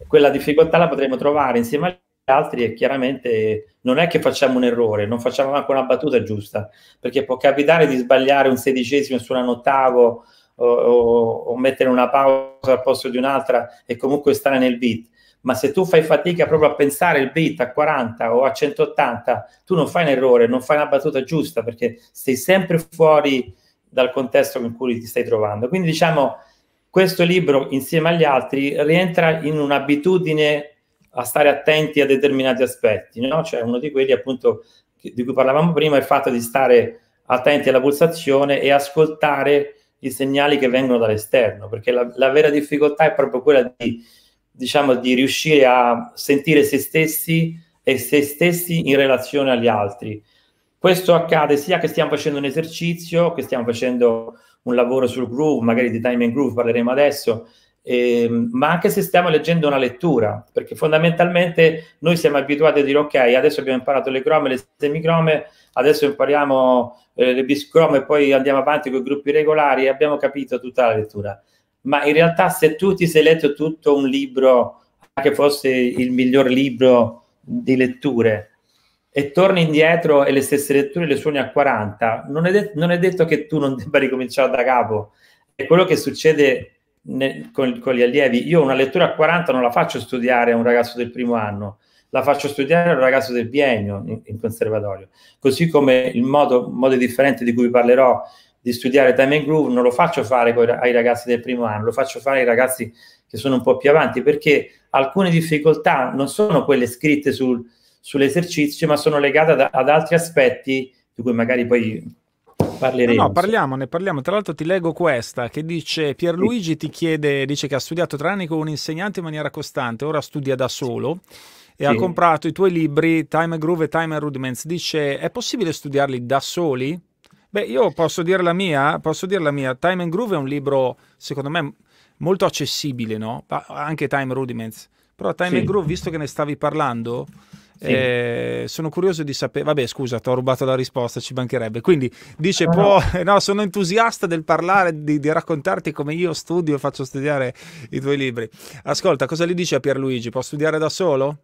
quella difficoltà la potremo trovare insieme agli altri e chiaramente non è che facciamo un errore, non facciamo anche una battuta giusta, perché può capitare di sbagliare un sedicesimo su un ottavo o, o, o, mettere una pausa al posto di un'altra e comunque stare nel beat. Ma se tu fai fatica proprio a pensare il beat a 40 o a 180, tu non fai un errore, non fai una battuta giusta perché sei sempre fuori dal contesto in cui ti stai trovando. Quindi diciamo, questo libro insieme agli altri rientra in un'abitudine a stare attenti a determinati aspetti, no? Cioè uno di quelli appunto di cui parlavamo prima è il fatto di stare attenti alla pulsazione e ascoltare i segnali che vengono dall'esterno, perché la, la vera difficoltà è proprio quella di, diciamo, di riuscire a sentire se stessi e se stessi in relazione agli altri. Questo accade sia che stiamo facendo un esercizio, che stiamo facendo un lavoro sul groove, magari di time and groove parleremo adesso, eh, ma anche se stiamo leggendo una lettura, perché fondamentalmente noi siamo abituati a dire ok, adesso abbiamo imparato le crome, le semicrome, adesso impariamo eh, le biscrome e poi andiamo avanti con i gruppi regolari e abbiamo capito tutta la lettura. Ma in realtà se tu ti sei letto tutto un libro, anche fosse il miglior libro di letture, e torni indietro e le stesse letture le suoni a 40, non è, de- non è detto che tu non debba ricominciare da capo. È quello che succede ne, con, con, gli allievi. Io una lettura a 40 non la faccio studiare a un ragazzo del primo anno, la faccio studiare a un ragazzo del biennio in, in conservatorio. Così come il modo, modo differente di cui parlerò di studiare time and groove non lo faccio fare coi, ai ragazzi del primo anno, lo faccio fare ai ragazzi che sono un po' più avanti perché alcune difficoltà non sono quelle scritte sul, sull'esercizio, ma sono legate ad, ad altri aspetti di cui magari poi parleremo. No, no, parliamo, ne parliamo. Tra l'altro ti leggo questa che dice Pierluigi ti chiede, dice che ha studiato tre anni con un insegnante in maniera costante, ora studia da solo e sì. ha comprato i tuoi libri Time Groove e Time Rudiments. Dice, è possibile studiarli da soli? Beh, io posso dire la mia, posso dire la mia. Time and Groove è un libro, secondo me, molto accessibile, no? Anche Time Rudiments. Però Time sì. and Groove, visto che ne stavi parlando, sì. Eh, sono curioso di sapere. Vabbè, scusa, ti ho rubato la risposta, ci mancherebbe. Quindi dice: può... *laughs* no, sono entusiasta del parlare, di, di, raccontarti come io studio e faccio studiare i tuoi libri. Ascolta, cosa gli dice a Pierluigi? Può studiare da solo?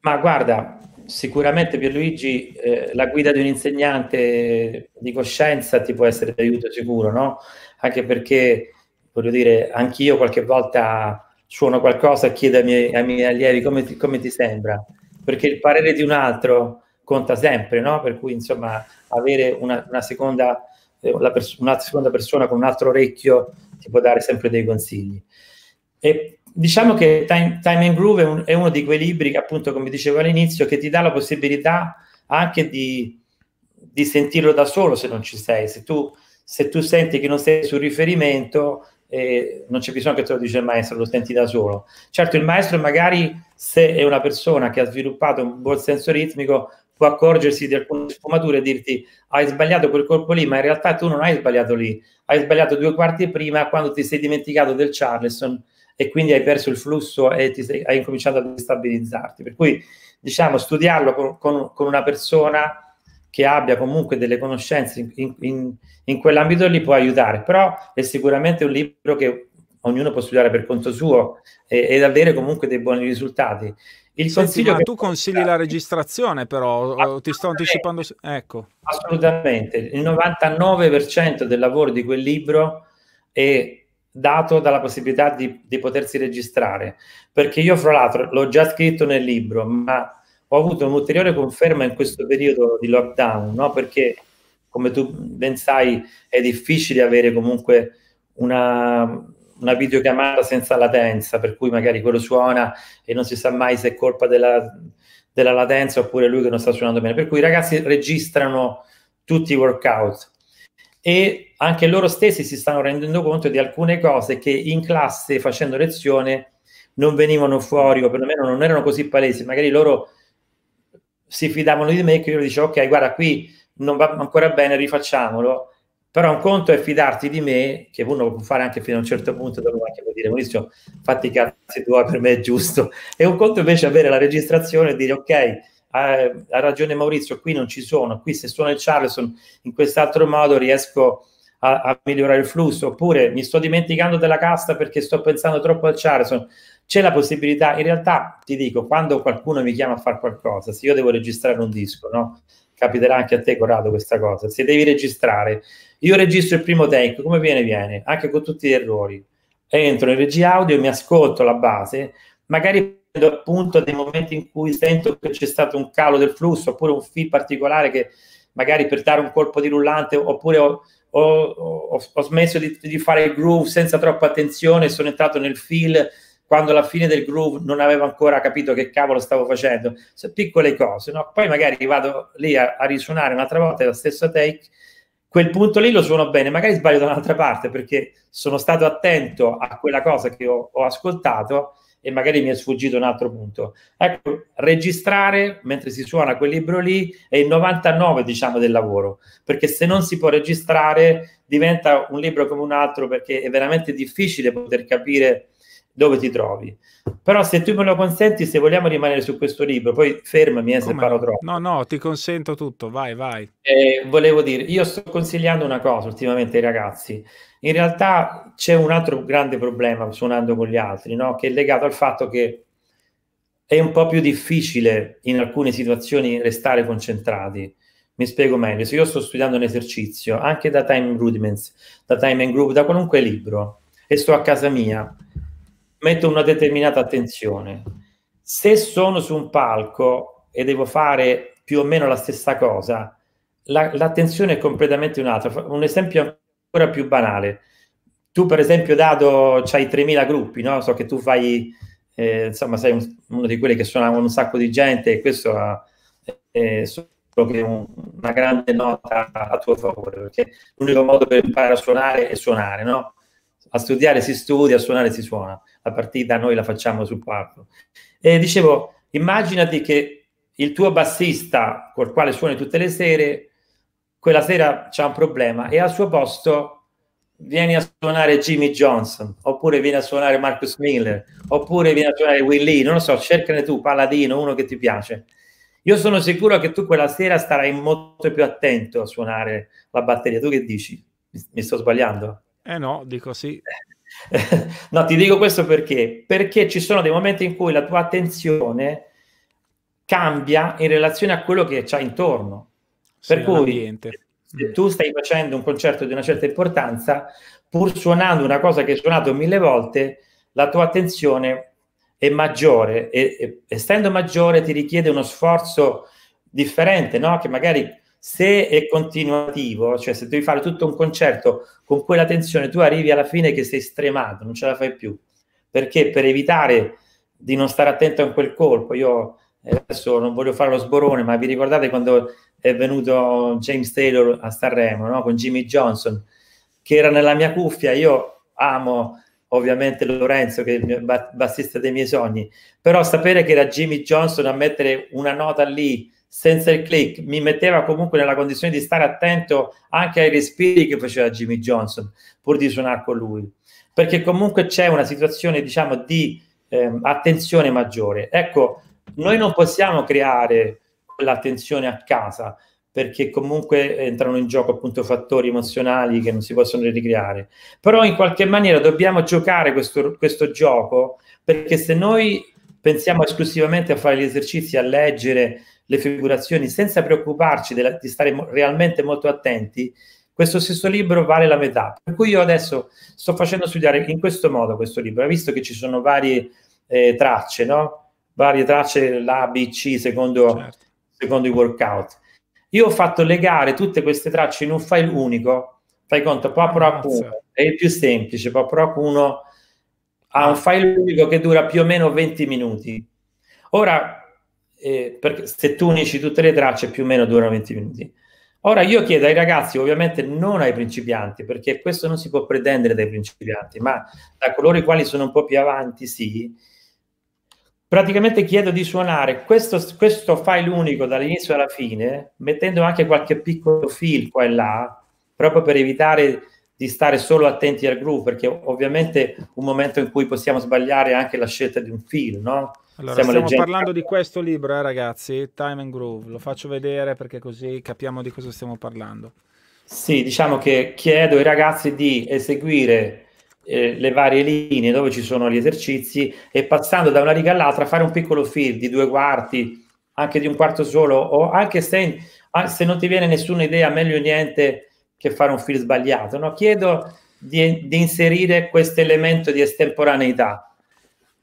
Ma guarda, sicuramente Pierluigi, eh, la guida di un insegnante di coscienza ti può essere d'aiuto sicuro, no? Anche perché, voglio dire, anch'io qualche volta suono qualcosa e chiedo ai miei, ai miei allievi come ti, come ti sembra perché il parere di un altro conta sempre, no? Per cui, insomma, avere una, una, seconda, eh, pers- una seconda persona con un altro orecchio ti può dare sempre dei consigli. E diciamo che Time, Time and Groove è, un, è, uno di quei libri che, appunto, come dicevo all'inizio, che ti dà la possibilità anche di, di sentirlo da solo se non ci sei. Se tu, se tu senti che non sei sul riferimento, eh, non c'è bisogno che te lo dice il maestro, lo senti da solo. Certo, il maestro magari se è una persona che ha sviluppato un buon senso ritmico può accorgersi di alcune sfumature e dirti hai sbagliato quel colpo lì, ma in realtà tu non hai sbagliato lì, hai sbagliato due quarti prima quando ti sei dimenticato del Charleston e quindi hai perso il flusso e sei, hai incominciato a destabilizzarti. Per cui diciamo studiarlo con, con, con una persona che abbia comunque delle conoscenze in, in, in quell'ambito lì può aiutare, però è sicuramente un libro che ognuno può studiare per conto suo e, ed avere comunque dei buoni risultati. Il Senti, consiglio tu consigli la registrazione, però ti sto anticipando. Ecco. Assolutamente, il 99% del lavoro di quel libro è dato dalla possibilità di, di potersi registrare. Perché io, fra l'altro, l'ho già scritto nel libro, ma ho avuto un'ulteriore conferma in questo periodo di lockdown, no? perché come tu ben sai è difficile avere comunque una, una videochiamata senza latenza, per cui magari quello suona e non si sa mai se è colpa della, della latenza oppure lui che non sta suonando bene. Per cui i ragazzi registrano tutti i workout e anche loro stessi si stanno rendendo conto di alcune cose che in classe facendo lezione non venivano fuori o perlomeno non erano così palesi. Magari loro si fidavano di me che io dicevo ok guarda qui non va ancora bene rifacciamolo Però un conto è fidarti di me, che uno può fare anche fino a un certo punto, dove anche può dire Maurizio, fatti i cazzi tuoi, per me è giusto. *laughs* E un conto invece è avere la registrazione e dire ok, ha, ragione Maurizio, qui non ci sono, qui se suona il Charleston in quest'altro modo riesco a, a, migliorare il flusso, oppure mi sto dimenticando della casta perché sto pensando troppo al Charleston. C'è la possibilità, in realtà ti dico, quando qualcuno mi chiama a fare qualcosa, se io devo registrare un disco, no? capiterà anche a te Corrado questa cosa, se devi registrare, io registro il primo take, come viene viene, anche con tutti gli errori, entro in regia audio, mi ascolto la base, magari prendo appunto dei momenti in cui sento che c'è stato un calo del flusso, oppure un feel particolare che magari per dare un colpo di rullante, oppure ho, ho, ho, ho smesso di, di, fare il groove senza troppa attenzione, sono entrato nel feel quando alla fine del groove non avevo ancora capito che cavolo stavo facendo, sono piccole cose, no? poi magari vado lì a, a risuonare un'altra volta la stessa take, quel punto lì lo suono bene, magari sbaglio da un'altra parte perché sono stato attento a quella cosa che ho, ho ascoltato e magari mi è sfuggito un altro punto. Ecco, registrare mentre si suona quel libro lì è il 99 diciamo del lavoro, perché se non si può registrare diventa un libro come un altro perché è veramente difficile poter capire dove ti trovi. Però se tu me lo consenti, se vogliamo rimanere su questo libro, poi fermami eh, se parlo troppo. No, no, ti consento tutto, vai, vai. Eh, volevo dire, io sto consigliando una cosa ultimamente ai ragazzi. In realtà c'è un altro grande problema suonando con gli altri, no? che è legato al fatto che è un po' più difficile in alcune situazioni restare concentrati. Mi spiego meglio. Se io sto studiando un esercizio, anche da Time Rudiments, da Time and Group, da qualunque libro, e sto a casa mia, metto una determinata attenzione. Se sono su un palco e devo fare più o meno la stessa cosa, la, l'attenzione è completamente un'altra. Un esempio ancora più banale. Tu, per esempio, Dato, c'hai 3.000 gruppi, no? So che tu fai, eh, insomma, sei un, uno di quelli che suonano un sacco di gente e questo è solo che un, una grande nota a tuo favore, perché l'unico modo per imparare a suonare è suonare, no? A studiare si studia, a suonare si suona la partita noi la facciamo sul palco. E dicevo, immaginati che il tuo bassista col quale suoni tutte le sere, quella sera c'è un problema e al suo posto vieni a suonare Jimmy Johnson, oppure vieni a suonare Marcus Miller, oppure vieni a suonare Willie, non lo so, cercane tu, Paladino, uno che ti piace. Io sono sicuro che tu quella sera starai molto più attento a suonare la batteria. Tu che dici? Mi sto sbagliando? Eh no, dico sì. *laughs* no, ti dico questo perché? Perché ci sono dei momenti in cui la tua attenzione cambia in relazione a quello che c'è intorno. Sì, per cui se tu stai facendo un concerto di una certa importanza, pur suonando una cosa che hai suonato mille volte, la tua attenzione è maggiore e, e essendo maggiore ti richiede uno sforzo differente, no? che magari se è continuativo, cioè se devi fare tutto un concerto con quella tensione, tu arrivi alla fine che sei stremato, non ce la fai più. Perché per evitare di non stare attento a quel colpo, io adesso non voglio fare lo sborone, ma vi ricordate quando è venuto James Taylor a Sanremo no? con Jimmy Johnson, che era nella mia cuffia, io amo ovviamente Lorenzo, che è il bassista dei miei sogni, però sapere che era Jimmy Johnson a mettere una nota lì senza il click mi metteva comunque nella condizione di stare attento anche ai respiri che faceva Jimmy Johnson pur di suonare con lui. Perché comunque c'è una situazione diciamo di eh, attenzione maggiore. Ecco noi non possiamo creare quell'attenzione a casa perché comunque entrano in gioco appunto fattori emozionali che non si possono ricreare. Però in qualche maniera dobbiamo giocare questo, questo gioco perché se noi pensiamo esclusivamente a fare gli esercizi a leggere le figurazioni senza preoccuparci della, di stare mo- realmente molto attenti, questo stesso libro vale la metà. Per cui io adesso sto facendo studiare in questo modo questo libro, visto che ci sono varie eh, tracce, no? Varie tracce, l'A, B, C, secondo, certo. secondo i workout. Io ho fatto legare tutte queste tracce in un file unico, fai conto, Pop Rock 1 è il più semplice, Pop Rock 1 ha un file unico che dura più o meno 20 minuti. Ora, eh, perché se tu unisci tutte le tracce più o meno durano 20 minuti. Ora io chiedo ai ragazzi, ovviamente non ai principianti, perché questo non si può pretendere dai principianti, ma da coloro i quali sono un po' più avanti, sì. Praticamente chiedo di suonare questo, questo file unico dall'inizio alla fine, mettendo anche qualche piccolo fil qua e là, proprio per evitare di stare solo attenti al groove, perché ovviamente un momento in cui possiamo sbagliare anche la scelta di un film, no? Allora, stiamo, stiamo parlando di questo libro, eh, ragazzi, Time and Groove, lo faccio vedere perché così capiamo di cosa stiamo parlando. Sì, diciamo che chiedo ai ragazzi di eseguire eh, le varie linee dove ci sono gli esercizi e passando da una riga all'altra fare un piccolo fil di due quarti, anche di un quarto solo, o anche se, se non ti viene nessuna idea, meglio niente che fare un fil sbagliato. No? Chiedo di, di inserire questo elemento di estemporaneità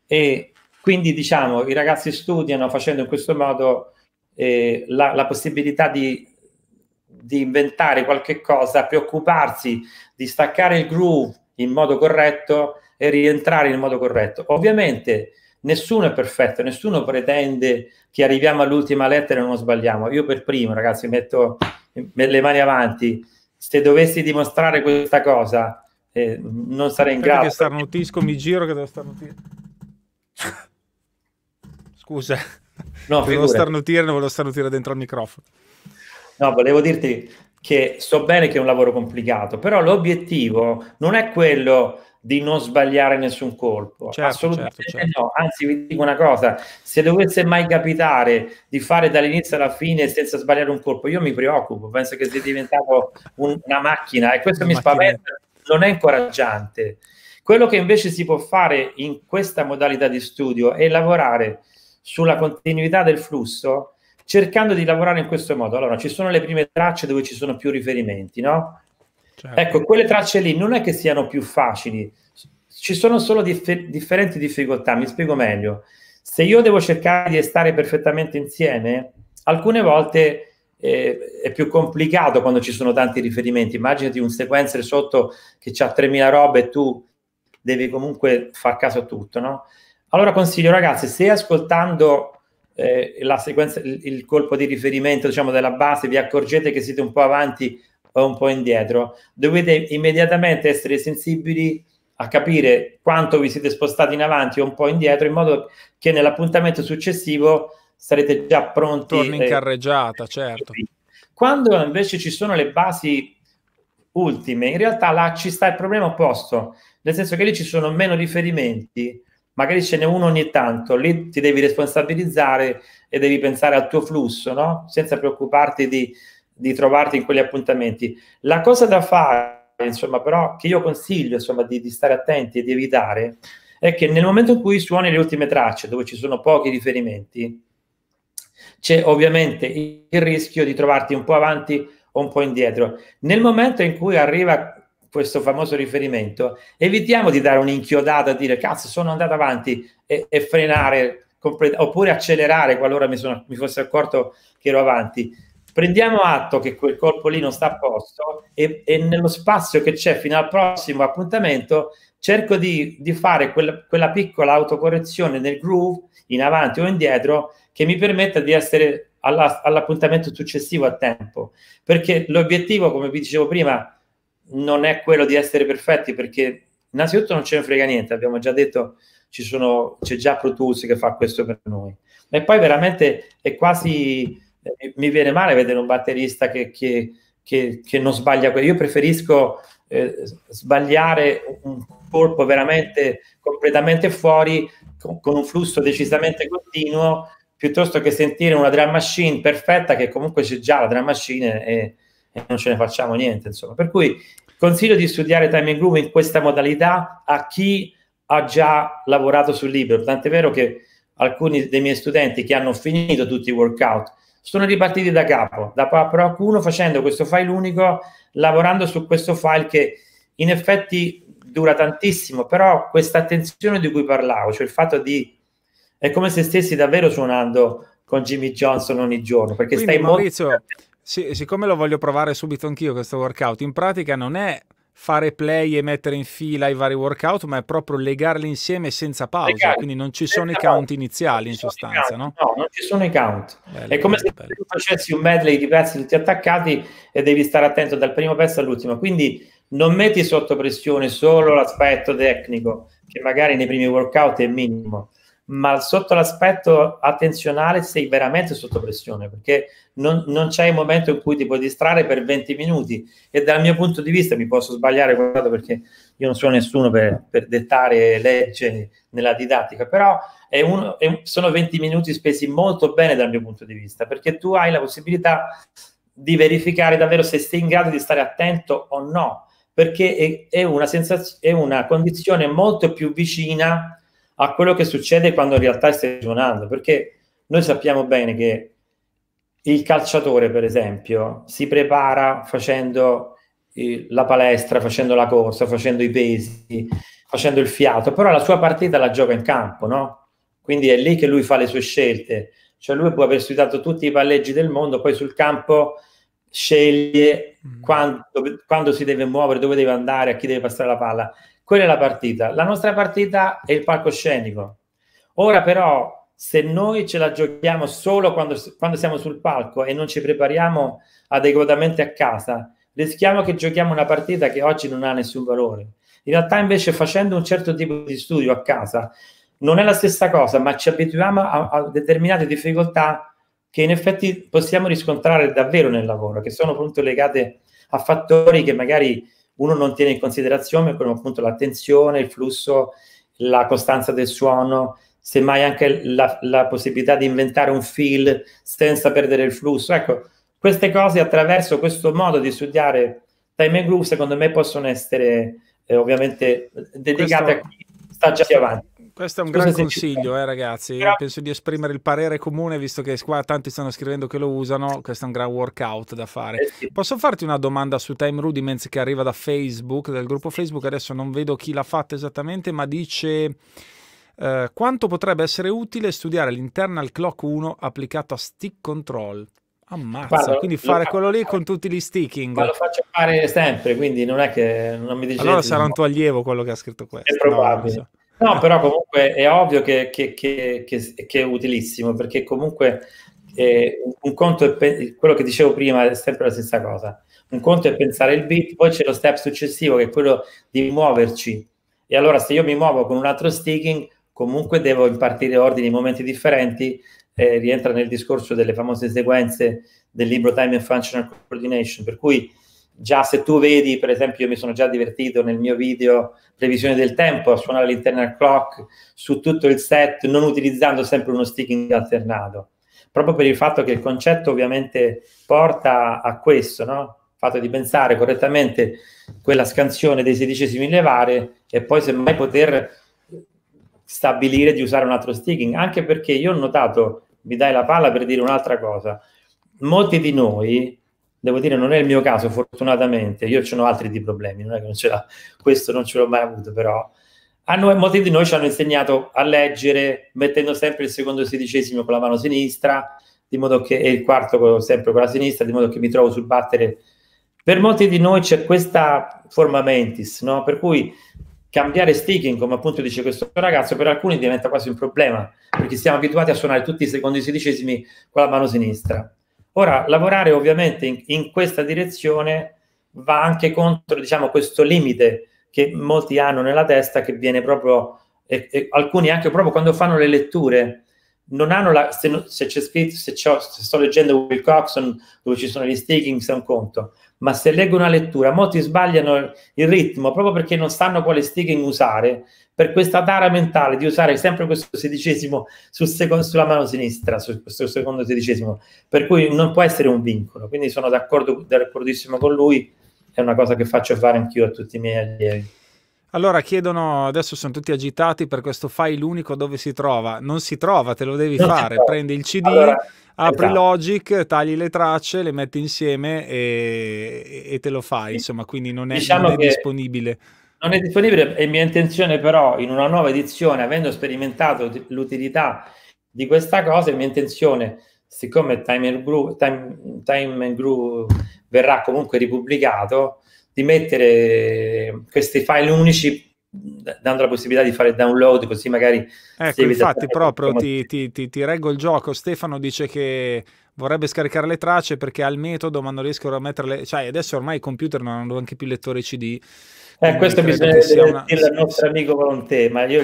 e quindi diciamo i ragazzi studiano facendo in questo modo eh, la, la possibilità di di inventare qualche cosa, preoccuparsi di staccare il groove in modo corretto e rientrare in modo corretto. Ovviamente nessuno è perfetto, nessuno pretende che arriviamo all'ultima lettera e non sbagliamo. Io per primo, ragazzi, metto le mani avanti. Se dovessi dimostrare questa cosa, eh, non sarei in grado. Che starnutisco, mi giro che devo starnutire. Scusa, no, devo starnutire, non volevo starnutire dentro al microfono. No, volevo dirti che so bene che è un lavoro complicato, però l'obiettivo non è quello di non sbagliare nessun colpo. Certo, Assolutamente certo, certo. no. Anzi, vi dico una cosa: se dovesse mai capitare di fare dall'inizio alla fine senza sbagliare un colpo, io mi preoccupo, penso che sia diventato un, una macchina e questo una mi macchina. spaventa, non è incoraggiante. Quello che invece si può fare in questa modalità di studio è lavorare sulla continuità del flusso cercando di lavorare in questo modo. Allora, ci sono le prime tracce dove ci sono più riferimenti, no? Certo. Ecco, quelle tracce lì non è che siano più facili, ci sono solo dif- differenti difficoltà. Mi spiego meglio. Se io devo cercare di stare perfettamente insieme, alcune volte eh, è più complicato quando ci sono tanti riferimenti. Immaginati un sequencer sotto che ha 3000 robe e tu devi comunque far caso a tutto, no? Allora consiglio, ragazzi, se ascoltando eh, la sequenza, il, il, colpo di riferimento diciamo, della base, vi accorgete che siete un po' avanti o un po' indietro, dovete immediatamente essere sensibili a capire quanto vi siete spostati in avanti o un po' indietro, in modo che nell'appuntamento successivo sarete già pronti. Torni in eh, carreggiata, certo. Quando invece ci sono le basi ultime, in realtà là ci sta il problema opposto, nel senso che lì ci sono meno riferimenti, magari ce n'è uno ogni tanto, lì ti devi responsabilizzare e devi pensare al tuo flusso, no? senza preoccuparti di, di trovarti in quegli appuntamenti. La cosa da fare, insomma, però, che io consiglio insomma, di, di stare attenti e di evitare, è che nel momento in cui suoni le ultime tracce, dove ci sono pochi riferimenti, c'è ovviamente il rischio di trovarti un po' avanti o un po' indietro. Nel momento in cui arriva questo famoso riferimento, evitiamo di dare un'inchiodata a dire cazzo sono andato avanti e, e frenare complet- oppure accelerare qualora mi, sono, mi fosse accorto che ero avanti. Prendiamo atto che quel colpo lì non sta a posto e, e nello spazio che c'è fino al prossimo appuntamento cerco di, di fare quella, quella piccola autocorrezione nel groove in avanti o indietro che mi permetta di essere alla, all'appuntamento successivo a tempo. Perché l'obiettivo, come vi dicevo prima, non è quello di essere perfetti perché innanzitutto non ce ne frega niente, abbiamo già detto sono, c'è già Pro Tools che fa questo per noi. E poi veramente è quasi eh, mi viene male vedere un batterista che, che, che, che non sbaglia io preferisco eh, sbagliare un colpo veramente completamente fuori con, con, un flusso decisamente continuo piuttosto che sentire una drum machine perfetta che comunque c'è già la drum machine e, e non ce ne facciamo niente insomma. Per cui Consiglio di studiare Time and Groove in questa modalità a chi ha già lavorato sul libro, tant'è vero che alcuni dei miei studenti che hanno finito tutti i workout sono ripartiti da capo, da Pro 1 facendo questo file unico, lavorando su questo file che in effetti dura tantissimo, però questa attenzione di cui parlavo, cioè il fatto di è come se stessi davvero suonando con Jimmy Johnson ogni giorno, perché Quindi, stai Maurizio, molto sì, siccome lo voglio provare subito anch'io questo workout, in pratica non è fare play e mettere in fila i vari workout, ma è proprio legarli insieme senza pausa, Legale. quindi non ci sono i count iniziali in sostanza, no? No, non ci sono i count. Bello, è come bello, se bello. tu facessi un medley di pezzi tutti attaccati e devi stare attento dal primo pezzo all'ultimo, quindi non metti sotto pressione solo l'aspetto tecnico, che magari nei primi workout è minimo, ma sotto l'aspetto attenzionale sei veramente sotto pressione perché non, non c'è un momento in cui ti puoi distrarre per 20 minuti. E dal mio punto di vista mi posso sbagliare guardato perché io non sono nessuno per, per dettare legge nella didattica però è uno, è, sono 20 minuti spesi molto bene dal mio punto di vista perché tu hai la possibilità di verificare davvero se sei in grado di stare attento o no perché è, è una, sensaz- è una condizione molto più vicina a quello che succede quando in realtà stai suonando, perché noi sappiamo bene che il calciatore, per esempio, si prepara facendo la palestra, facendo la corsa, facendo i pesi, facendo il fiato, però la sua partita la gioca in campo, no? Quindi è lì che lui fa le sue scelte, cioè lui può aver studiato tutti i palleggi del mondo, poi sul campo sceglie mm. quando, quando si deve muovere, dove deve andare, a chi deve passare la palla. Quella è la partita. La nostra partita è il palcoscenico. Ora però, se noi ce la giochiamo solo quando, quando siamo sul palco e non ci prepariamo adeguatamente a casa, rischiamo che giochiamo una partita che oggi non ha nessun valore. In realtà invece facendo un certo tipo di studio a casa non è la stessa cosa, ma ci abituiamo a, a determinate difficoltà che in effetti possiamo riscontrare davvero nel lavoro, che sono appunto legate a fattori che magari uno non tiene in considerazione come appunto l'attenzione, il flusso, la costanza del suono, semmai anche la, la possibilità di inventare un feel senza perdere il flusso. Ecco, queste cose attraverso questo modo di studiare time and groove secondo me possono essere eh, ovviamente dedicate questo, a chi sta già avanti. Questo è un Scusa gran consiglio, eh, ragazzi. Però... Penso di esprimere il parere comune, visto che qua tanti stanno scrivendo che lo usano. Questo è un gran workout da fare. Eh sì. Posso farti una domanda su Time Rudiments che arriva da Facebook, del gruppo Facebook? Adesso non vedo chi l'ha fatta esattamente, ma dice. Uh, quanto potrebbe essere utile studiare l'internal clock 1 applicato a stick control? Ammazza, Guarda, quindi fare quello lì con tutti gli sticking. Ma lo faccio fare sempre, quindi non è che non mi dice. Allora sarà un tuo allievo quello che ha scritto questo. È probabile. No, No, però comunque è ovvio che, che, che, che è utilissimo perché comunque eh, un conto è quello che dicevo prima è sempre la stessa cosa. Un conto è pensare il beat, poi c'è lo step successivo che è quello di muoverci. E allora se io mi muovo con un altro sticking, comunque devo impartire ordini in momenti differenti. Eh, rientra nel discorso delle famose sequenze del libro Time and Functional Coordination, per cui già se tu vedi, per esempio, io mi sono già divertito nel mio video previsione del tempo a suonare l'internal clock su tutto il set, non utilizzando sempre uno sticking alternato, proprio per il fatto che il concetto ovviamente porta a questo, no? Fatto di pensare correttamente quella scansione dei sedicesimi levare e poi semmai poter stabilire di usare un altro sticking, anche perché io ho notato, mi dai la palla per dire un'altra cosa, molti di noi devo dire non è il mio caso fortunatamente. Io ce n'ho altri di problemi non è che non ce l'ha questo non ce l'ho mai avuto però noi, molti di noi ci hanno insegnato a leggere mettendo sempre il secondo sedicesimo con la mano sinistra di modo che e il quarto con, sempre con la sinistra di modo che mi trovo sul battere. Per molti di noi c'è questa forma mentis no? per cui cambiare sticking come appunto dice questo ragazzo per alcuni diventa quasi un problema perché siamo abituati a suonare tutti i secondi sedicesimi con la mano sinistra Ora, lavorare ovviamente in, in questa direzione va anche contro, diciamo, questo limite che molti hanno nella testa che viene proprio, e, e alcuni anche proprio quando fanno le letture, non hanno la, se, se c'è scritto, se, se, sto leggendo Will Coxon dove ci sono gli stakings è un conto, ma se leggo una lettura, molti sbagliano il ritmo proprio perché non sanno quale staking usare per questa tara mentale di usare sempre questo sedicesimo sul secondo, sulla mano sinistra, su questo secondo sedicesimo, per cui non può essere un vincolo. Quindi sono d'accordo, d'accordissimo con lui, è una cosa che faccio fare anch'io a tutti i miei allievi. Allora chiedono, adesso sono tutti agitati per questo file unico dove si trova. Non si trova, te lo devi non fare. Prendi il CD, allora, apri esatto. Logic, tagli le tracce, le metti insieme e, e te lo fai. Insomma, quindi non è, diciamo non è disponibile. Non è disponibile, è mia intenzione però in una nuova edizione, avendo sperimentato l'utilità di questa cosa, è mia intenzione, siccome Time and Groove, Time, Time and Groove verrà comunque ripubblicato, di mettere questi file unici dando la possibilità di fare download così magari ecco infatti proprio ti, ti, ti, ti, reggo il gioco. Stefano dice che vorrebbe scaricare le tracce perché ha il metodo ma non riescono a metterle cioè adesso ormai i computer non hanno anche più lettori cd Eh, questo bisogna dire una... al nostro amico Volonté, ma io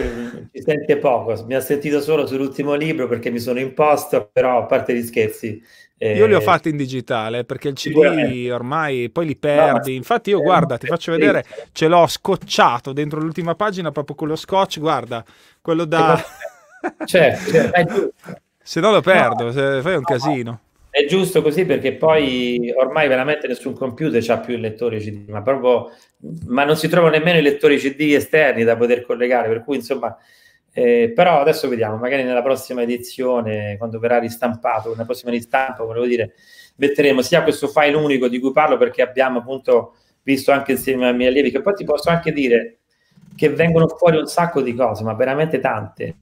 ci sente poco, mi ha sentito solo sull'ultimo libro perché mi sono imposto, però a parte gli scherzi. Eh... Io li ho fatti in digitale perché il CD ormai poi li perdi. No, Infatti, io guarda, ti faccio vedere, ce l'ho scocciato dentro l'ultima pagina proprio con lo scotch. Guarda, quello da. Certo, *laughs* certo. se no lo perdo, no, fai un no, casino. È giusto così perché poi ormai veramente nessun computer ha più il lettore CD, ma proprio ma non si trovano nemmeno i lettori CD esterni da poter collegare, per cui insomma eh, però adesso vediamo, magari nella prossima edizione, quando verrà ristampato, nella prossima ristampa, volevo dire, metteremo sia questo file unico di cui parlo perché abbiamo appunto visto anche insieme ai miei allievi, che poi ti posso anche dire che vengono fuori un sacco di cose, ma veramente tante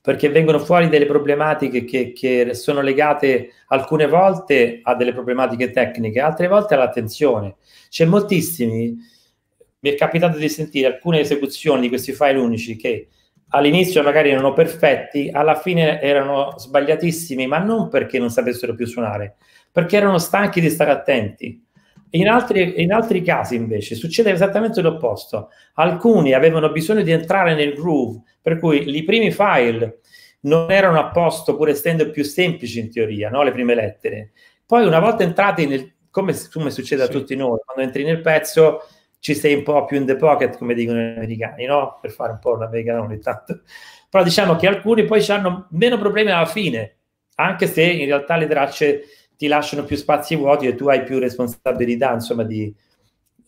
perché vengono fuori delle problematiche che, che, sono legate alcune volte a delle problematiche tecniche, altre volte all'attenzione. C'è moltissimi, mi è capitato di sentire alcune esecuzioni di questi file unici che all'inizio magari erano perfetti, alla fine erano sbagliatissimi, ma non perché non sapessero più suonare, perché erano stanchi di stare attenti. In altri, in altri casi invece succede esattamente l'opposto. Alcuni avevano bisogno di entrare nel groove, per cui i primi file non erano a posto, pur essendo più semplici in teoria, no? le prime lettere. Poi una volta entrati nel, come, come succede sì. a tutti noi, quando entri nel pezzo ci sei un po' più in the pocket, come dicono gli americani, no? Per fare un po' l'americano ogni tanto. Però diciamo che alcuni poi hanno meno problemi alla fine, anche se in realtà le tracce ti lasciano più spazi vuoti e tu hai più responsabilità, insomma, di,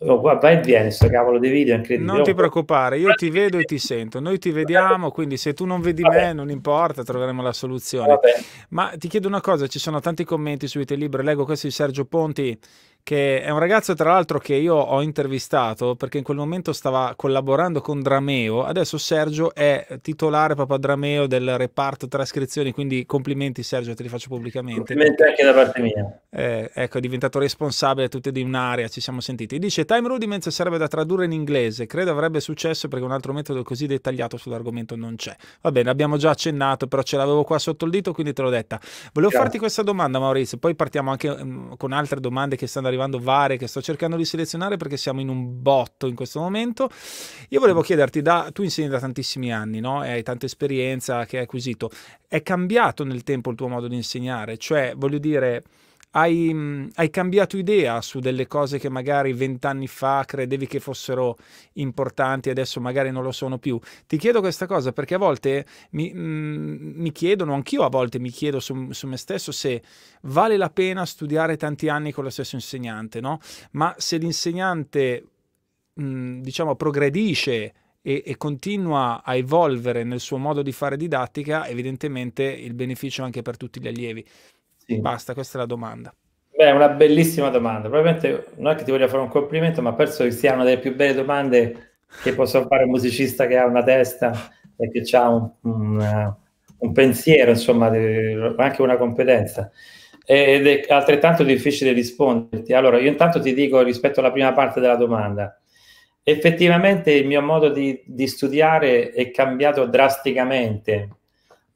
Oh, vai e vieni, sto cavolo di video, è incredibile. Non ti preoccupare, io ti vedo e ti sento, noi ti vediamo, quindi se tu non vedi Vabbè. me non importa, troveremo la soluzione. Vabbè. Ma ti chiedo una cosa, ci sono tanti commenti su Libro, leggo questo di Sergio Ponti che è un ragazzo tra l'altro che io ho intervistato perché in quel momento stava collaborando con Drameo, adesso Sergio è titolare proprio a Drameo del reparto trascrizioni, quindi complimenti Sergio, te li faccio pubblicamente. Complimenti anche da parte mia. Eh, ecco, è diventato responsabile tutte di un'area, ci siamo sentiti. Dice Time Rudiments serve da tradurre in inglese, credo avrebbe successo perché un altro metodo così dettagliato sull'argomento non c'è. Va bene, abbiamo già accennato, però ce l'avevo qua sotto il dito, quindi te l'ho detta. Volevo Grazie. farti questa domanda Maurizio, poi partiamo anche um, con altre domande che stanno arrivando varie che sto cercando di selezionare perché siamo in un botto in questo momento. Io volevo chiederti, da, tu insegni da tantissimi anni, no? Hai tanta esperienza che hai acquisito. È cambiato nel tempo il tuo modo di insegnare? Cioè, voglio dire hai, hai, cambiato idea su delle cose che magari vent'anni fa credevi che fossero importanti e adesso magari non lo sono più. Ti chiedo questa cosa perché a volte mi, mh, mi chiedono, anch'io a volte mi chiedo su, su, me stesso se vale la pena studiare tanti anni con lo stesso insegnante, no? Ma se l'insegnante, mh, diciamo, progredisce e, e, continua a evolvere nel suo modo di fare didattica, evidentemente il beneficio è anche per tutti gli allievi. Sì. Basta, questa è la domanda. Beh, è una bellissima domanda. Probabilmente non è che ti voglio fare un complimento, ma penso che sia una delle più belle domande che possa fare un musicista che ha una testa e che ha un, un, un pensiero, insomma, anche una competenza. Ed è altrettanto difficile risponderti. Allora, io intanto ti dico rispetto alla prima parte della domanda. Effettivamente il mio modo di, di studiare è cambiato drasticamente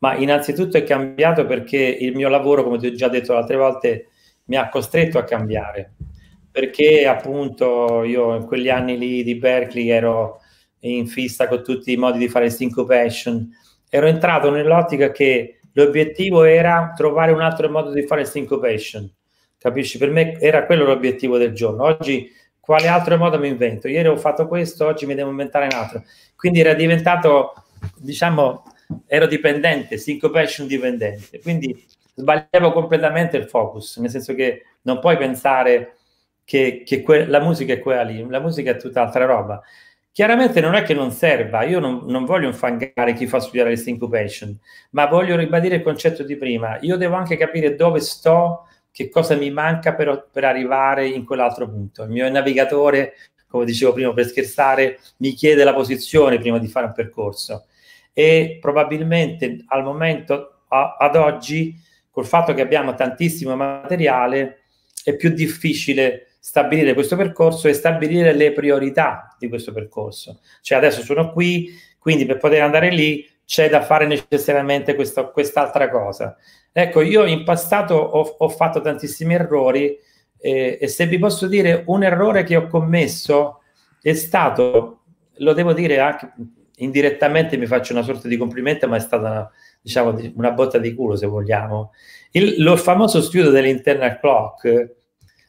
ma innanzitutto è cambiato perché il mio lavoro, come ti ho già detto altre volte, mi ha costretto a cambiare. Perché appunto io in quegli anni lì di Berkeley ero in fissa con tutti i modi di fare syncopation, ero entrato nell'ottica che l'obiettivo era trovare un altro modo di fare syncopation. Capisci? Per me era quello l'obiettivo del giorno. Oggi quale altro modo mi invento? Ieri ho fatto questo, oggi mi devo inventare un altro. Quindi era diventato, diciamo, ero dipendente, syncopation dipendente, quindi sbagliavo completamente il focus, nel senso che non puoi pensare che, che la musica è quella lì, la musica è tutt'altra roba. Chiaramente non è che non serva, io non, non voglio infangare chi fa studiare il syncopation, ma voglio ribadire il concetto di prima. Io devo anche capire dove sto, che cosa mi manca per, per arrivare in quell'altro punto. Il mio navigatore, come dicevo prima per scherzare, mi chiede la posizione prima di fare un percorso e probabilmente al momento, a, ad oggi, col fatto che abbiamo tantissimo materiale, è più difficile stabilire questo percorso e stabilire le priorità di questo percorso. Cioè adesso sono qui, quindi per poter andare lì c'è da fare necessariamente questo, quest'altra cosa. Ecco, io in passato ho, ho fatto tantissimi errori eh, e se vi posso dire un errore che ho commesso è stato, lo devo dire anche indirettamente, mi faccio una sorta di complimento, ma è stata una, diciamo, una botta di culo se vogliamo. Il, lo famoso studio dell'internal clock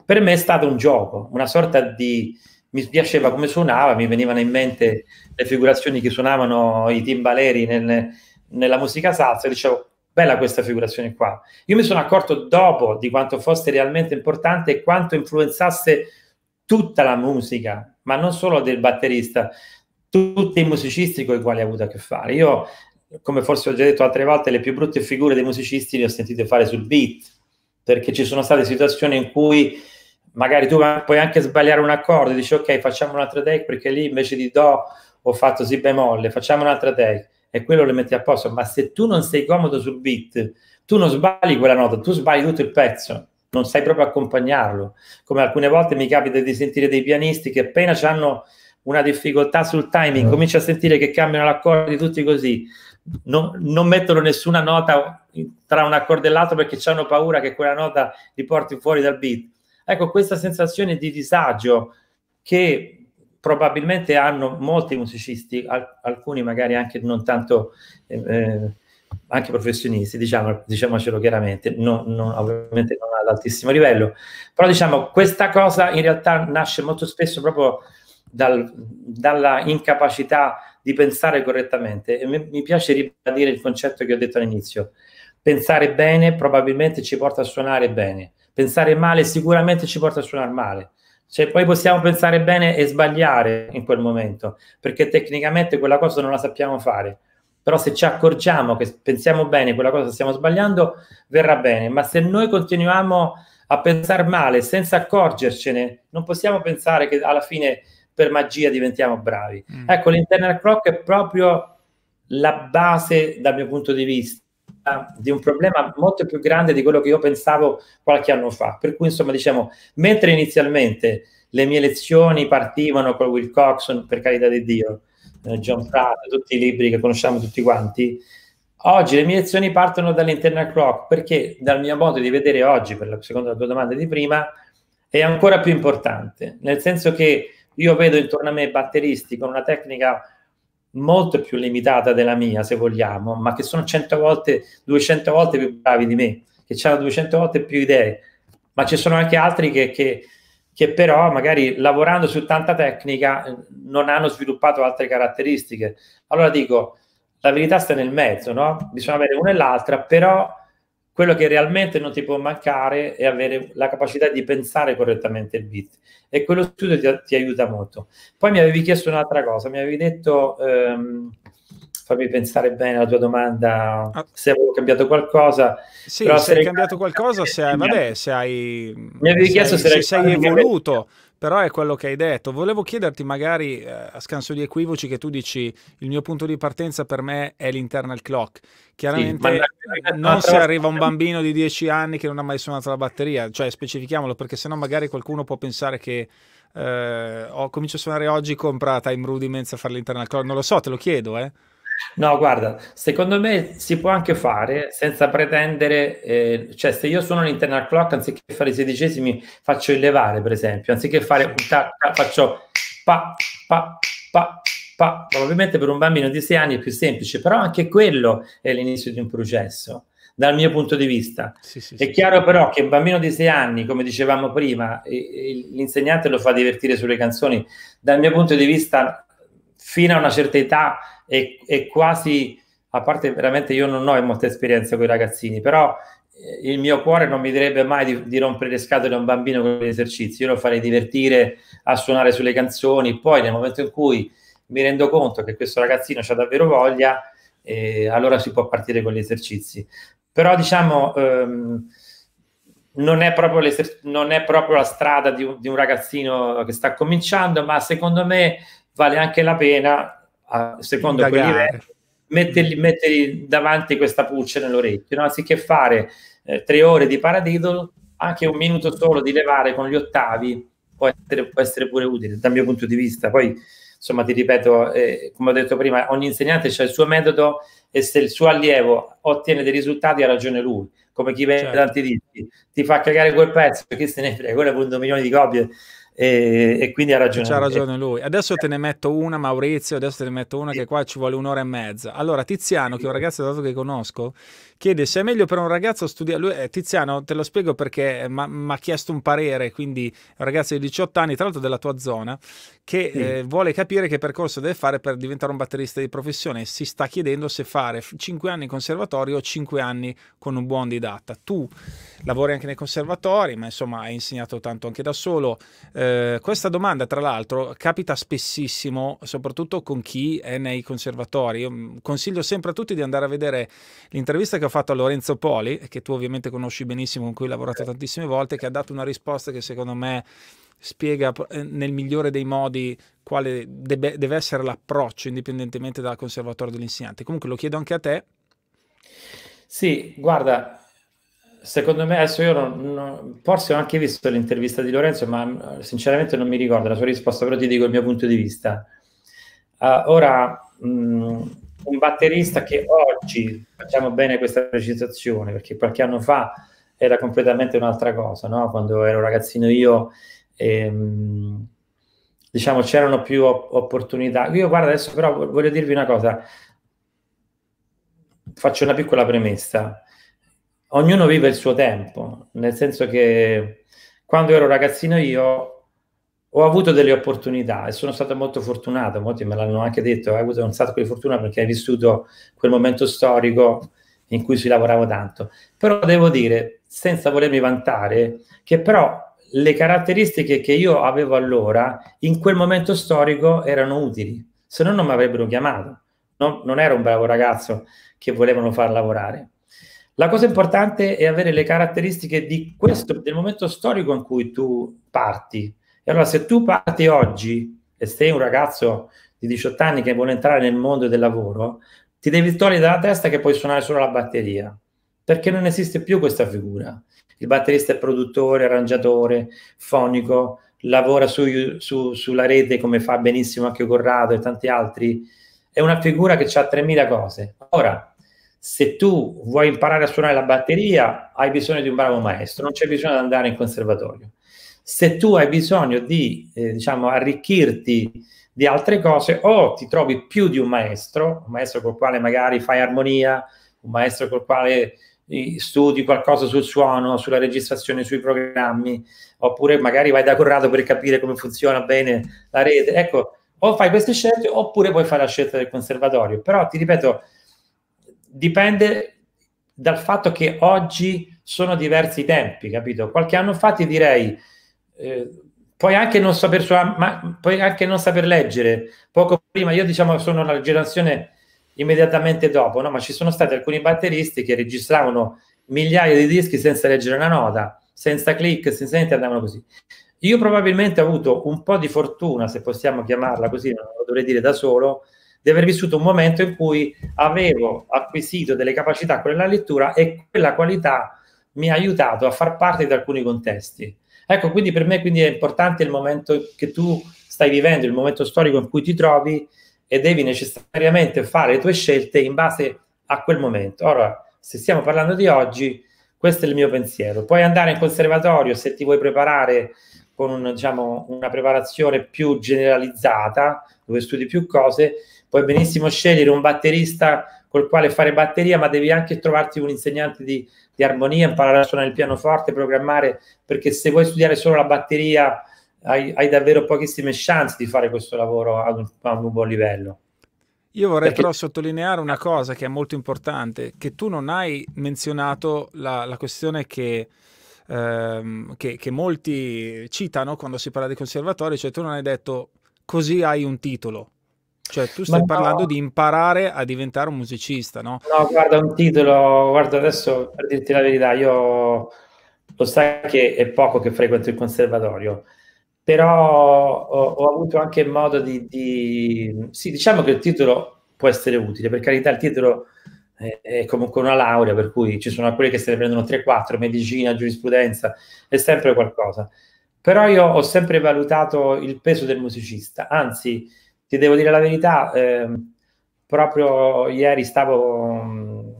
per me è stato un gioco, una sorta di... mi piaceva come suonava, mi venivano in mente le figurazioni che suonavano i timbaleri nel, nella musica salsa dicevo bella questa figurazione qua. Io mi sono accorto dopo di quanto fosse realmente importante e quanto influenzasse tutta la musica, ma non solo del batterista, tutti i musicisti con i quali ho avuto a che fare. Io, come forse ho già detto altre volte, le più brutte figure dei musicisti le ho sentite fare sul beat, perché ci sono state situazioni in cui magari tu puoi anche sbagliare un accordo, dici ok, facciamo un altro take perché lì invece di do ho fatto si bemolle, facciamo un altro take e quello lo metti a posto, ma se tu non sei comodo sul beat, tu non sbagli quella nota, tu sbagli tutto il pezzo, non sai proprio accompagnarlo. Come alcune volte mi capita di sentire dei pianisti che appena hanno una difficoltà sul timing, mm. comincia a sentire che cambiano l'accordo tutti così, non, non, mettono nessuna nota tra un accordo e l'altro perché hanno paura che quella nota li porti fuori dal beat. Ecco, questa sensazione di disagio che probabilmente hanno molti musicisti, al, alcuni magari anche non tanto, eh, eh, anche professionisti, diciamo, diciamocelo chiaramente, non, non, ovviamente non ad altissimo livello, però diciamo questa cosa in realtà nasce molto spesso proprio dal, dalla incapacità di pensare correttamente e mi, mi piace ribadire il concetto che ho detto all'inizio, pensare bene probabilmente ci porta a suonare bene pensare male sicuramente ci porta a suonare male. Cioè, poi possiamo pensare bene e sbagliare in quel momento, perché tecnicamente quella cosa non la sappiamo fare. Però se ci accorgiamo che pensiamo bene quella cosa stiamo sbagliando, verrà bene. Ma se noi continuiamo a pensare male senza accorgercene, non possiamo pensare che alla fine per magia diventiamo bravi. Mm. Ecco, l'internal clock è proprio la base dal mio punto di vista di un problema molto più grande di quello che io pensavo qualche anno fa. Per cui, insomma, diciamo, mentre inizialmente le mie lezioni partivano con Will Coxon, per carità di Dio, eh, John Pratt, tutti i libri che conosciamo tutti quanti, oggi le mie lezioni partono dall'internal clock perché dal mio modo di vedere oggi, per la seconda tua domanda di prima, è ancora più importante, nel senso che io vedo intorno a me batteristi con una tecnica molto più limitata della mia, se vogliamo, ma che sono 100 volte, 200 volte più bravi di me, che hanno 200 volte più idee, ma ci sono anche altri che, che, che però magari lavorando su tanta tecnica non hanno sviluppato altre caratteristiche. Allora dico, la verità sta nel mezzo, no? Bisogna avere una e l'altra, però quello che realmente non ti può mancare è avere la capacità di pensare correttamente il beat e quello studio ti, ti aiuta molto. Poi mi avevi chiesto un'altra cosa, mi avevi detto, ehm, fammi pensare bene alla tua domanda, ah. se avevo cambiato qualcosa. Sì, se hai cambiato qualcosa, se hai, vabbè, se hai... Mi avevi chiesto se, se sei evoluto però è quello che hai detto. Volevo chiederti magari eh, a scanso di equivoci che tu dici il mio punto di partenza per me è l'internal clock. Chiaramente sì, non se arriva un bambino di 10 anni che non ha mai suonato la batteria, cioè specifichiamolo perché sennò magari qualcuno può pensare che eh, ho, comincio a suonare oggi, compra Time Rudiments a fare l'internal clock, non lo so, te lo chiedo, eh. No, guarda, secondo me si può anche fare senza pretendere, eh, cioè se io suono l'internal clock, anziché fare i sedicesimi, faccio il levare, per esempio, anziché fare un ta, ta, faccio pa, pa, pa, pa. Probabilmente per un bambino di 6 anni è più semplice, però anche quello è l'inizio di un processo dal mio punto di vista. Sì, sì, è sì, chiaro però che un bambino di 6 anni, come dicevamo prima, l'insegnante lo fa divertire sulle canzoni, dal mio punto di vista, fino a una certa età è, è quasi, a parte veramente io non ho molta esperienza con i ragazzini, però eh, il mio cuore non mi direbbe mai di, di, rompere le scatole a un bambino con gli esercizi, io lo farei divertire a suonare sulle canzoni, poi nel momento in cui mi rendo conto che questo ragazzino ha davvero voglia, eh, allora si può partire con gli esercizi. Però diciamo, ehm, non, è non, è proprio la strada di un, di un ragazzino che sta cominciando, ma secondo me vale anche la pena secondo Indagare. quei livelli, mettergli, mettergli, davanti questa pulce nell'orecchio, no? anziché fare eh, tre ore di paradiddle, anche un minuto solo di levare con gli ottavi può essere, può essere pure utile dal mio punto di vista. Poi, insomma, ti ripeto, eh, come ho detto prima, ogni insegnante ha il suo metodo e se il suo allievo ottiene dei risultati ha ragione lui. Come chi vende certo. tanti dischi, ti fa cagare quel pezzo, perché se ne frega, quello è un milione di copie e, e quindi ha ragione. C'ha ragione lui. Adesso te ne metto una, Maurizio, adesso te ne metto una che qua ci vuole un'ora e mezza. Allora, Tiziano, che è un ragazzo dato che conosco, chiede se è meglio per un ragazzo studiare. Lui, eh, Tiziano, te lo spiego perché mi ha chiesto un parere, quindi un ragazzo di 18 anni, tra l'altro della tua zona, che sì. eh, vuole capire che percorso deve fare per diventare un batterista di professione. Si sta chiedendo se fare 5 anni in conservatorio o 5 anni con un buon didatta. Tu lavori anche nei conservatori, ma insomma hai insegnato tanto anche da solo. Eh, questa domanda, tra l'altro, capita spessissimo, soprattutto con chi è nei conservatori. Io mm, consiglio sempre a tutti di andare a vedere l'intervista che ho fatto a Lorenzo Poli, che tu ovviamente conosci benissimo, con cui hai lavorato tantissime volte, che ha dato una risposta che secondo me spiega eh, nel migliore dei modi quale deve, deve essere l'approccio indipendentemente dal conservatorio dell'insegnante. Comunque lo chiedo anche a te. Sì, guarda, secondo me adesso io non, non, forse ho anche visto l'intervista di Lorenzo, ma sinceramente non mi ricordo la sua risposta, però ti dico il mio punto di vista. Uh, ora, mh, mm, un batterista che oggi, facciamo bene questa precisazione, perché qualche anno fa era completamente un'altra cosa, no? quando ero ragazzino io, ehm, diciamo, c'erano più op- opportunità. Io guarda adesso però voglio dirvi una cosa, faccio una piccola premessa. Ognuno vive il suo tempo, nel senso che quando ero ragazzino io ho avuto delle opportunità e sono stato molto fortunato, molti me l'hanno anche detto, hai avuto un sacco di fortuna perché hai vissuto quel momento storico in cui si lavorava tanto. Però devo dire, senza volermi vantare, che però le caratteristiche che io avevo allora, in quel momento storico, erano utili, se no non mi avrebbero chiamato. No, non ero un bravo ragazzo che volevano far lavorare. La cosa importante è avere le caratteristiche di questo, del momento storico in cui tu parti e allora se tu parti oggi e sei un ragazzo di 18 anni che vuole entrare nel mondo del lavoro, ti devi togliere dalla testa che puoi suonare solo la batteria, perché non esiste più questa figura. Il batterista è produttore, arrangiatore, fonico, lavora su, su, sulla rete come fa benissimo anche Corrado e tanti altri. È una figura che ha 3.000 cose. Ora, se tu vuoi imparare a suonare la batteria, hai bisogno di un bravo maestro, non c'è bisogno di andare in conservatorio se tu hai bisogno di, eh, diciamo, arricchirti di altre cose, o ti trovi più di un maestro, un maestro col quale magari fai armonia, un maestro col quale eh, studi qualcosa sul suono, sulla registrazione, sui programmi, oppure magari vai da Corrado per capire come funziona bene la rete. Ecco, o fai queste scelte oppure puoi fare la scelta del conservatorio. Però ti ripeto, dipende dal fatto che oggi sono diversi tempi, capito? Qualche anno fa ti direi eh, puoi anche non saper suonare, ma puoi anche non saper leggere. Poco prima, io diciamo sono la generazione immediatamente dopo, no? ma ci sono stati alcuni batteristi che registravano migliaia di dischi senza leggere una nota, senza click, senza niente, andavano così. Io probabilmente ho avuto un po' di fortuna, se possiamo chiamarla così, non lo dovrei dire da solo, di aver vissuto un momento in cui avevo acquisito delle capacità con la lettura e quella qualità mi ha aiutato a far parte di alcuni contesti. Ecco, quindi per me quindi è importante il momento che tu stai vivendo, il momento storico in cui ti trovi e devi necessariamente fare le tue scelte in base a quel momento. Ora, se stiamo parlando di oggi, questo è il mio pensiero. Puoi andare in conservatorio se ti vuoi preparare con diciamo, una preparazione più generalizzata, dove studi più cose, puoi benissimo scegliere un batterista col quale fare batteria, ma devi anche trovarti un insegnante di di armonia, imparare a suonare il pianoforte, programmare, perché se vuoi studiare solo la batteria hai, hai davvero pochissime chance di fare questo lavoro ad un, a un buon livello. Io vorrei Perché... però sottolineare una cosa che è molto importante, che tu non hai menzionato la, la questione che, ehm, che, che, molti citano quando si parla di conservatori, cioè tu non hai detto così hai un titolo. Cioè, tu stai Ma parlando no. di imparare a diventare un musicista, no? No, guarda, un titolo, guarda, adesso per dirti la verità, io lo sai che è poco che frequento il conservatorio, però ho, ho avuto anche modo di, di, Sì, diciamo che il titolo può essere utile, per carità il titolo è, è comunque una laurea, per cui ci sono alcuni che se ne prendono 3-4, medicina, giurisprudenza, è sempre qualcosa. Però io ho sempre valutato il peso del musicista, anzi ti devo dire la verità, eh, proprio ieri stavo,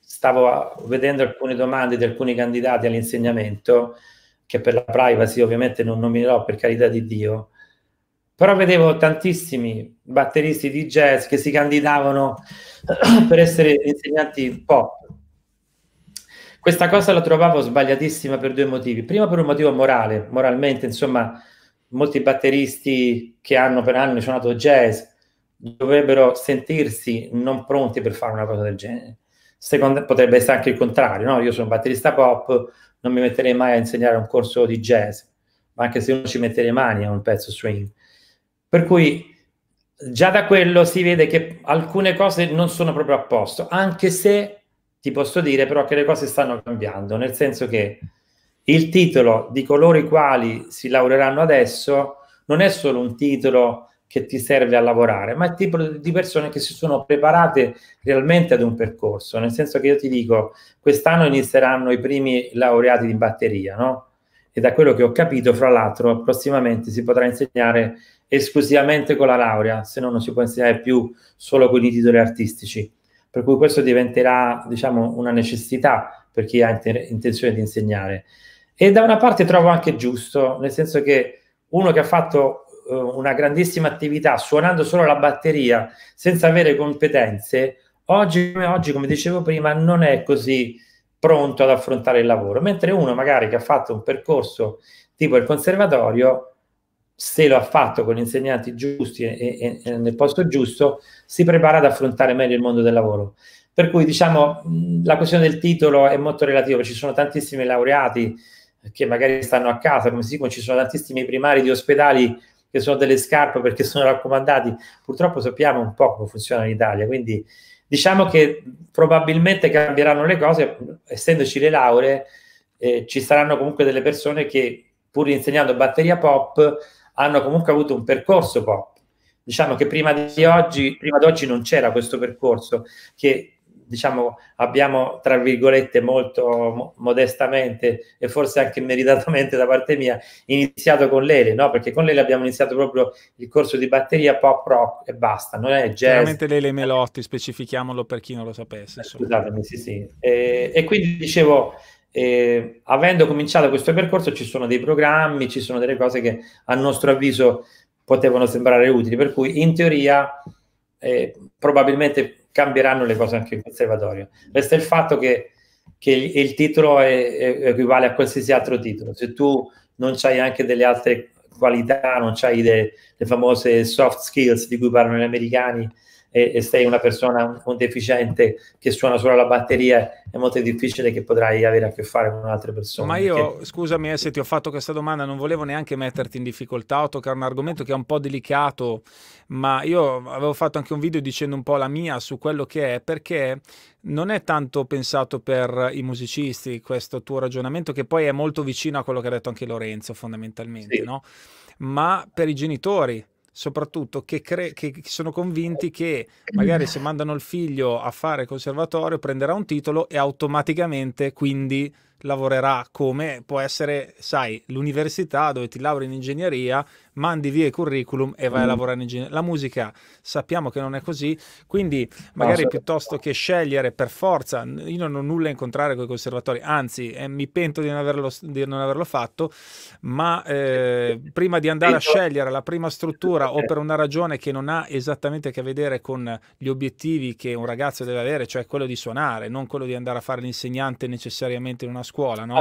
stavo vedendo alcune domande di alcuni candidati all'insegnamento che per la privacy ovviamente non nominerò per carità di Dio, però vedevo tantissimi batteristi di jazz che si candidavano *clears throat* per essere insegnanti pop. Questa cosa la trovavo sbagliatissima per due motivi. Prima per un motivo morale, moralmente, insomma, molti batteristi che hanno per anni suonato jazz dovrebbero sentirsi non pronti per fare una cosa del genere. Secondo, potrebbe essere anche il contrario, no? Io sono batterista pop, non mi metterei mai a insegnare un corso di jazz, ma anche se uno ci mette le mani a un pezzo swing. Per cui già da quello si vede che alcune cose non sono proprio a posto, anche se ti posso dire però che le cose stanno cambiando, nel senso che il titolo di coloro i quali si laureeranno adesso non è solo un titolo che ti serve a lavorare, ma è il tipo di persone che si sono preparate realmente ad un percorso, nel senso che io ti dico, quest'anno inizieranno i primi laureati di batteria, no? E da quello che ho capito, fra l'altro, prossimamente si potrà insegnare esclusivamente con la laurea, se no non si può insegnare più solo con i titoli artistici. Per cui questo diventerà, diciamo, una necessità per chi ha inter- intenzione di insegnare. E da una parte trovo anche giusto, nel senso che uno che ha fatto uh, una grandissima attività suonando solo la batteria senza avere competenze, oggi come oggi, come dicevo prima, non è così pronto ad affrontare il lavoro, mentre uno magari che ha fatto un percorso tipo il conservatorio se lo ha fatto con insegnanti giusti e, e, e, nel posto giusto, si prepara ad affrontare meglio il mondo del lavoro. Per cui diciamo la questione del titolo è molto relativa, ci sono tantissimi laureati che magari stanno a casa, come si dicono, ci sono tantissimi primari di ospedali che sono delle scarpe perché sono raccomandati. Purtroppo sappiamo un po' come funziona in Italia, quindi diciamo che probabilmente cambieranno le cose, essendoci le lauree, eh, ci saranno comunque delle persone che pur insegnando batteria pop hanno comunque avuto un percorso pop. Diciamo che prima di oggi, prima di oggi non c'era questo percorso che diciamo abbiamo tra virgolette molto mo- modestamente e forse anche meritatamente da parte mia iniziato con Lele, no? Perché con Lele abbiamo iniziato proprio il corso di batteria pop rock e basta, non è jazz. Chiaramente Lele Melotti, specifichiamolo per chi non lo sapesse. Scusatemi, sì, sì. E, e quindi dicevo e, avendo cominciato questo percorso ci sono dei programmi, ci sono delle cose che a nostro avviso potevano sembrare utili, per cui in teoria eh, probabilmente cambieranno le cose anche in conservatorio. Resta il fatto che, che il, il, titolo è, è, equivale a qualsiasi altro titolo. Se tu non hai anche delle altre qualità, non hai le famose soft skills di cui parlano gli americani, e, e sei una persona, un deficiente che suona solo la batteria, è molto difficile che potrai avere a che fare con altre persone. Ma io, che... scusami eh, se ti ho fatto questa domanda, non volevo neanche metterti in difficoltà o toccare un argomento che è un po' delicato, ma io avevo fatto anche un video dicendo un po' la mia su quello che è, perché non è tanto pensato per i musicisti questo tuo ragionamento, che poi è molto vicino a quello che ha detto anche Lorenzo fondamentalmente, sì. no? ma per i genitori soprattutto che, cre- che, sono convinti che *laughs* magari se mandano il figlio a fare conservatorio prenderà un titolo e automaticamente quindi lavorerà come può essere, sai, l'università dove ti lauri in ingegneria, mandi via il curriculum e vai mm. a lavorare in ingegneria. La musica sappiamo che non è così, quindi magari no, piuttosto che scegliere per forza, io non ho nulla a incontrare con i conservatori, anzi eh, mi pento di non averlo, di non averlo fatto, ma eh, prima di andare a scegliere la prima struttura o per una ragione che non ha esattamente a che vedere con gli obiettivi che un ragazzo deve avere, cioè quello di suonare, non quello di andare a fare l'insegnante necessariamente in una scuola, no?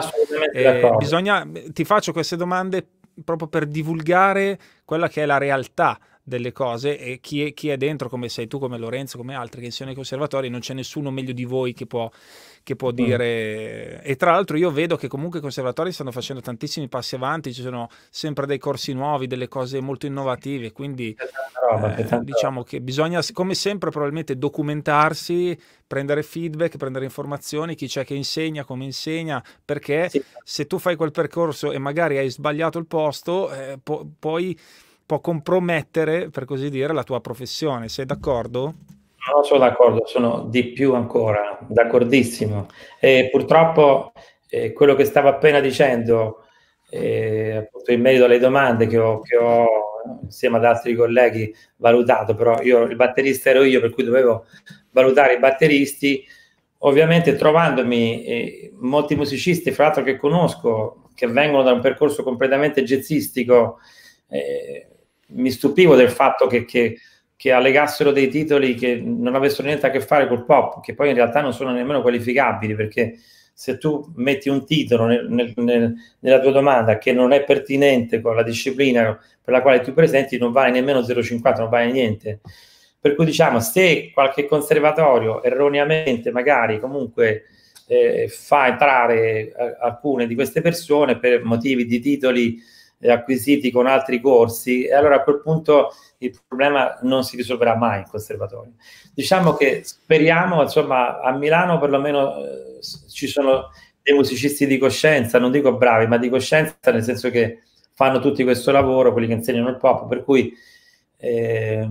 Eh, bisogna, ti faccio queste domande proprio per divulgare quella che è la realtà delle cose e chi è, chi è, dentro, come sei tu, come Lorenzo, come altri che siano i conservatori, non c'è nessuno meglio di voi che può, che può mm. dire. E tra l'altro io vedo che comunque i conservatori stanno facendo tantissimi passi avanti, ci sono sempre dei corsi nuovi, delle cose molto innovative, quindi roba, eh, diciamo che bisogna, come sempre, probabilmente documentarsi, prendere feedback, prendere informazioni, chi c'è che insegna, come insegna, perché sì. se tu fai quel percorso e magari hai sbagliato il posto, eh, po- poi può compromettere, per così dire, la tua professione. Sei d'accordo? Non sono d'accordo, sono di più ancora, d'accordissimo. E purtroppo eh, quello che stavo appena dicendo, eh, appunto in merito alle domande che ho, che ho, insieme ad altri colleghi valutato, però io il batterista ero io, per cui dovevo valutare i batteristi, ovviamente trovandomi eh, molti musicisti, fra l'altro che conosco, che vengono da un percorso completamente jazzistico, eh, mi stupivo del fatto che, che, che, allegassero dei titoli che non avessero niente a che fare col pop, che poi in realtà non sono nemmeno qualificabili, perché se tu metti un titolo nel, nel, nel, nella tua domanda che non è pertinente con la disciplina per la quale tu presenti, non vale nemmeno 0,50, non vale niente. Per cui diciamo, se qualche conservatorio erroneamente magari comunque eh, fa entrare eh, alcune di queste persone per motivi di titoli acquisiti con altri corsi, e allora a quel punto il problema non si risolverà mai in conservatorio. Diciamo che speriamo, insomma, a Milano perlomeno eh, ci sono dei musicisti di coscienza, non dico bravi, ma di coscienza, nel senso che fanno tutti questo lavoro, quelli che insegnano il pop, per cui eh,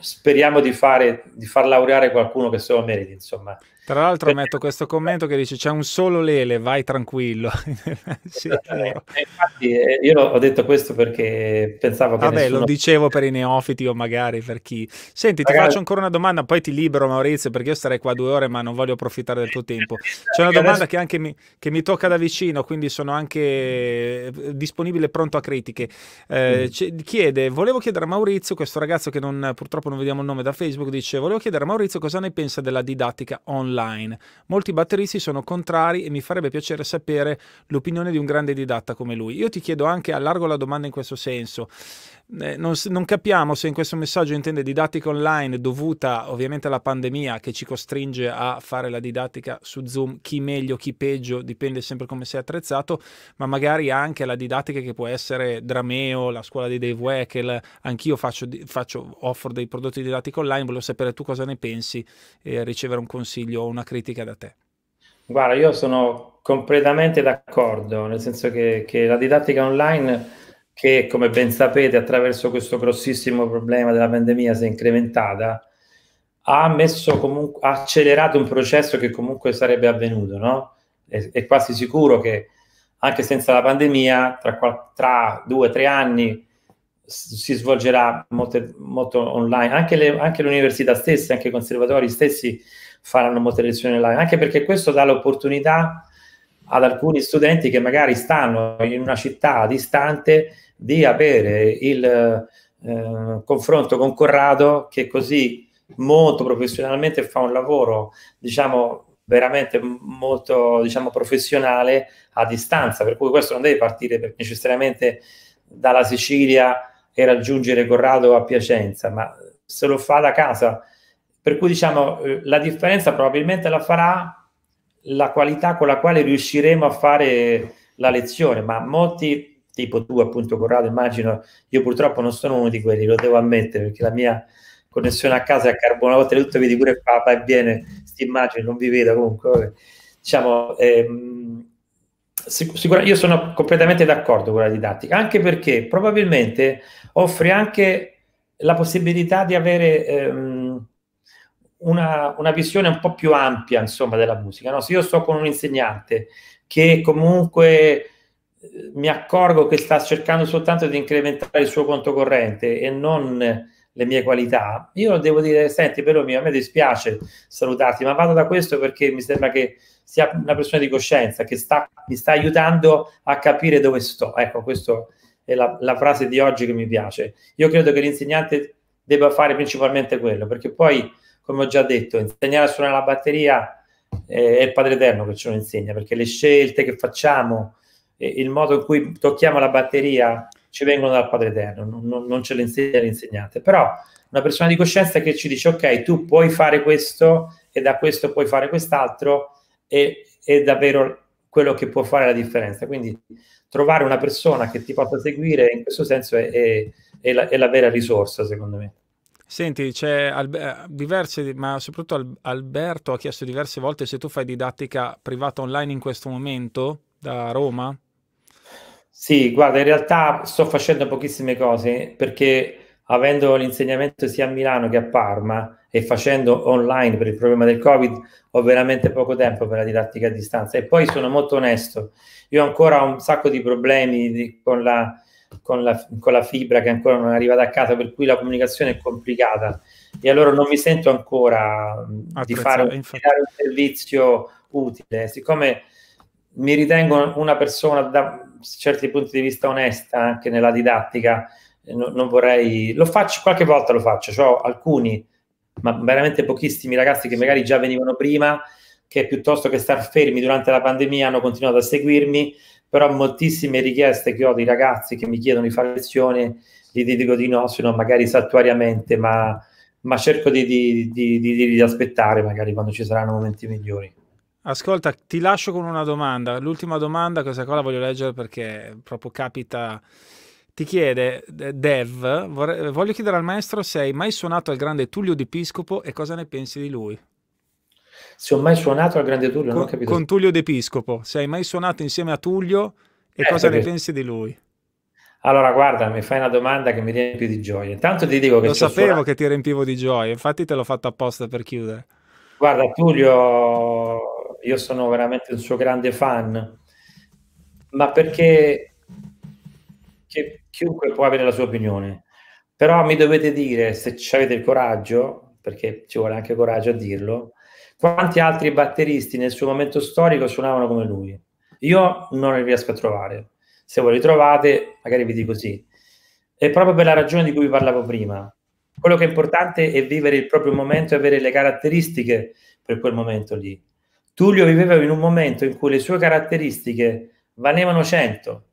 speriamo di, fare, di far laureare qualcuno che se lo meriti, insomma. Tra l'altro metto questo commento che dice c'è un solo Lele, vai tranquillo. *laughs* sì, eh, infatti eh, io ho detto questo perché pensavo che Vabbè, nessuno... lo dicevo per i neofiti o magari per chi... Senti, magari... ti faccio ancora una domanda, poi ti libero Maurizio perché io starei qua due ore ma non voglio approfittare del tuo tempo. C'è una domanda che anche mi, che mi tocca da vicino, quindi sono anche eh, disponibile e pronto a critiche. Eh, mm. Chiede, volevo chiedere a Maurizio, questo ragazzo che non, purtroppo non vediamo il nome da Facebook, dice, volevo chiedere a Maurizio cosa ne pensa della didattica online online. Molti batteristi sono contrari e mi farebbe piacere sapere l'opinione di un grande didatta come lui. Io ti chiedo anche, allargo la domanda in questo senso, eh, non, non, capiamo se in questo messaggio intende didattica online dovuta ovviamente alla pandemia che ci costringe a fare la didattica su Zoom, chi meglio, chi peggio, dipende sempre come sei attrezzato, ma magari anche la didattica che può essere Drameo, la scuola di Dave Weckel, anch'io faccio, faccio, offro dei prodotti didattici online, volevo sapere tu cosa ne pensi e ricevere un consiglio o una critica da te. Guarda, io sono completamente d'accordo, nel senso che, che la didattica online che come ben sapete attraverso questo grossissimo problema della pandemia si è incrementata, ha messo comunque, ha accelerato un processo che comunque sarebbe avvenuto, no? È, è quasi sicuro che anche senza la pandemia, tra, tra due o tre anni si svolgerà molte, molto online, anche le, anche le università stesse, anche i conservatori stessi faranno molte lezioni online, anche perché questo dà l'opportunità ad alcuni studenti che magari stanno in una città distante di avere il eh, confronto con Corrado che così molto professionalmente fa un lavoro, diciamo, veramente molto diciamo, professionale a distanza, per cui questo non deve partire necessariamente dalla Sicilia e raggiungere Corrado a Piacenza, ma se lo fa da casa. Per cui diciamo eh, la differenza probabilmente la farà la qualità con la quale riusciremo a fare la lezione, ma molti tipo tu appunto Corrado immagino, io purtroppo non sono uno di quelli, lo devo ammettere perché la mia connessione a casa è a carbone, una volta tutto vedi pure qua, va e viene, sti immagini, non vi vedo comunque, diciamo, ehm, sicur- io sono completamente d'accordo con la didattica, anche perché probabilmente offre anche la possibilità di avere ehm, una, una, visione un po' più ampia, insomma, della musica. No? Se io sto con un insegnante che comunque mi accorgo che sta cercando soltanto di incrementare il suo conto corrente e non le mie qualità, io devo dire, senti, però mio, a me dispiace salutarti, ma vado da questo perché mi sembra che sia una persona di coscienza che sta, mi sta aiutando a capire dove sto. Ecco, questa è la, la frase di oggi che mi piace. Io credo che l'insegnante debba fare principalmente quello, perché poi, come ho già detto, insegnare a suonare la batteria è il Padre Eterno che ce lo insegna, perché le scelte che facciamo, il modo in cui tocchiamo la batteria ci vengono dal Padre Eterno, non, non ce lo insegna l'insegnante, però una persona di coscienza che ci dice ok, tu puoi fare questo e da questo puoi fare quest'altro è, è davvero quello che può fare la differenza. Quindi trovare una persona che ti possa seguire in questo senso è, è, è, la, è la, vera risorsa, secondo me. Senti, c'è Albe- diverse, ma soprattutto Alberto ha chiesto diverse volte se tu fai didattica privata online in questo momento da Roma. Sì, guarda, in realtà sto facendo pochissime cose perché avendo l'insegnamento sia a Milano che a Parma e facendo online per il problema del Covid, ho veramente poco tempo per la didattica a distanza. E poi sono molto onesto, io ho ancora un sacco di problemi di, con, la, con, la, con, la, fibra che ancora non è arrivata a casa, per cui la comunicazione è complicata. E allora non mi sento ancora di fare, di fare un servizio utile. Siccome mi ritengo una persona da, certi punti di vista onesta anche nella didattica. Non, non vorrei, lo faccio qualche volta, lo faccio. Ho alcuni, ma veramente pochissimi ragazzi che magari già venivano prima, che piuttosto che star fermi durante la pandemia hanno continuato a seguirmi, però moltissime richieste che ho di ragazzi che mi chiedono di fare lezione, gli dico di no, se no magari saltuariamente, ma, ma cerco di, di, di, di aspettare magari quando ci saranno momenti migliori. Ascolta, ti lascio con una domanda. L'ultima domanda, questa qua la voglio leggere perché proprio capita. Ti chiede Dev, vorrei, voglio chiedere al maestro se hai mai suonato al grande Tullio Di Piscopo e cosa ne pensi di lui? Se ho mai suonato al grande Tullio, con, non ho capito. Con Tullio Di Piscopo, se hai mai suonato insieme a Tullio e eh, cosa ne pensi di lui? Allora, guarda, mi fai una domanda che mi riempie di gioia. Intanto ti dico che... Lo sapevo suonato... che ti riempivo di gioia, infatti te l'ho fatto apposta per chiudere. Guarda, Tullio io sono veramente un suo grande fan, ma perché chiunque può avere la sua opinione, però mi dovete dire se avete il coraggio, perché ci vuole anche coraggio a dirlo, quanti altri batteristi nel suo momento storico suonavano come lui. Io non li riesco a trovare. Se voi li trovate, magari vi dico sì. È proprio per la ragione di cui vi parlavo prima. Quello che è importante è vivere il proprio momento e avere le caratteristiche per quel momento lì. Tullio viveva in un momento in cui le sue caratteristiche valevano 100.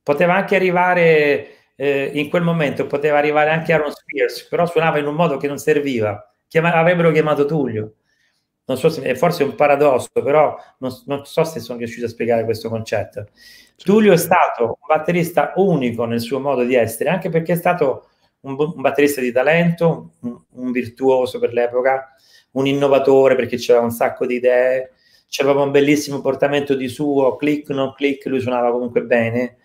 Poteva anche arrivare, eh, in quel momento, poteva arrivare anche Aaron Spears, però suonava in un modo che non serviva. Chiama, avrebbero chiamato Tullio. Non so se, forse è un paradosso, però non, non so se sono riuscito a spiegare questo concetto. Tullio è stato un batterista unico nel suo modo di essere, anche perché è stato un, un batterista di talento, un, un virtuoso per l'epoca, un innovatore perché c'era un sacco di idee, c'era un bellissimo portamento di suo, click, non click, lui suonava comunque bene.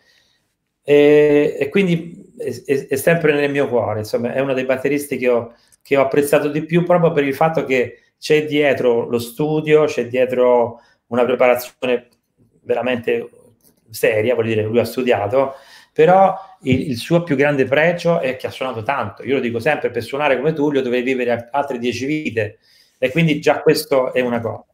E, e quindi è, è, sempre nel mio cuore, insomma, è uno dei batteristi che ho, che ho apprezzato di più proprio per il fatto che c'è dietro lo studio, c'è dietro una preparazione veramente seria, vuol dire lui ha studiato, però il, il, suo più grande pregio è che ha suonato tanto. Io lo dico sempre, per suonare come Tullio dovevi vivere altre dieci vite, e quindi già questo è una cosa.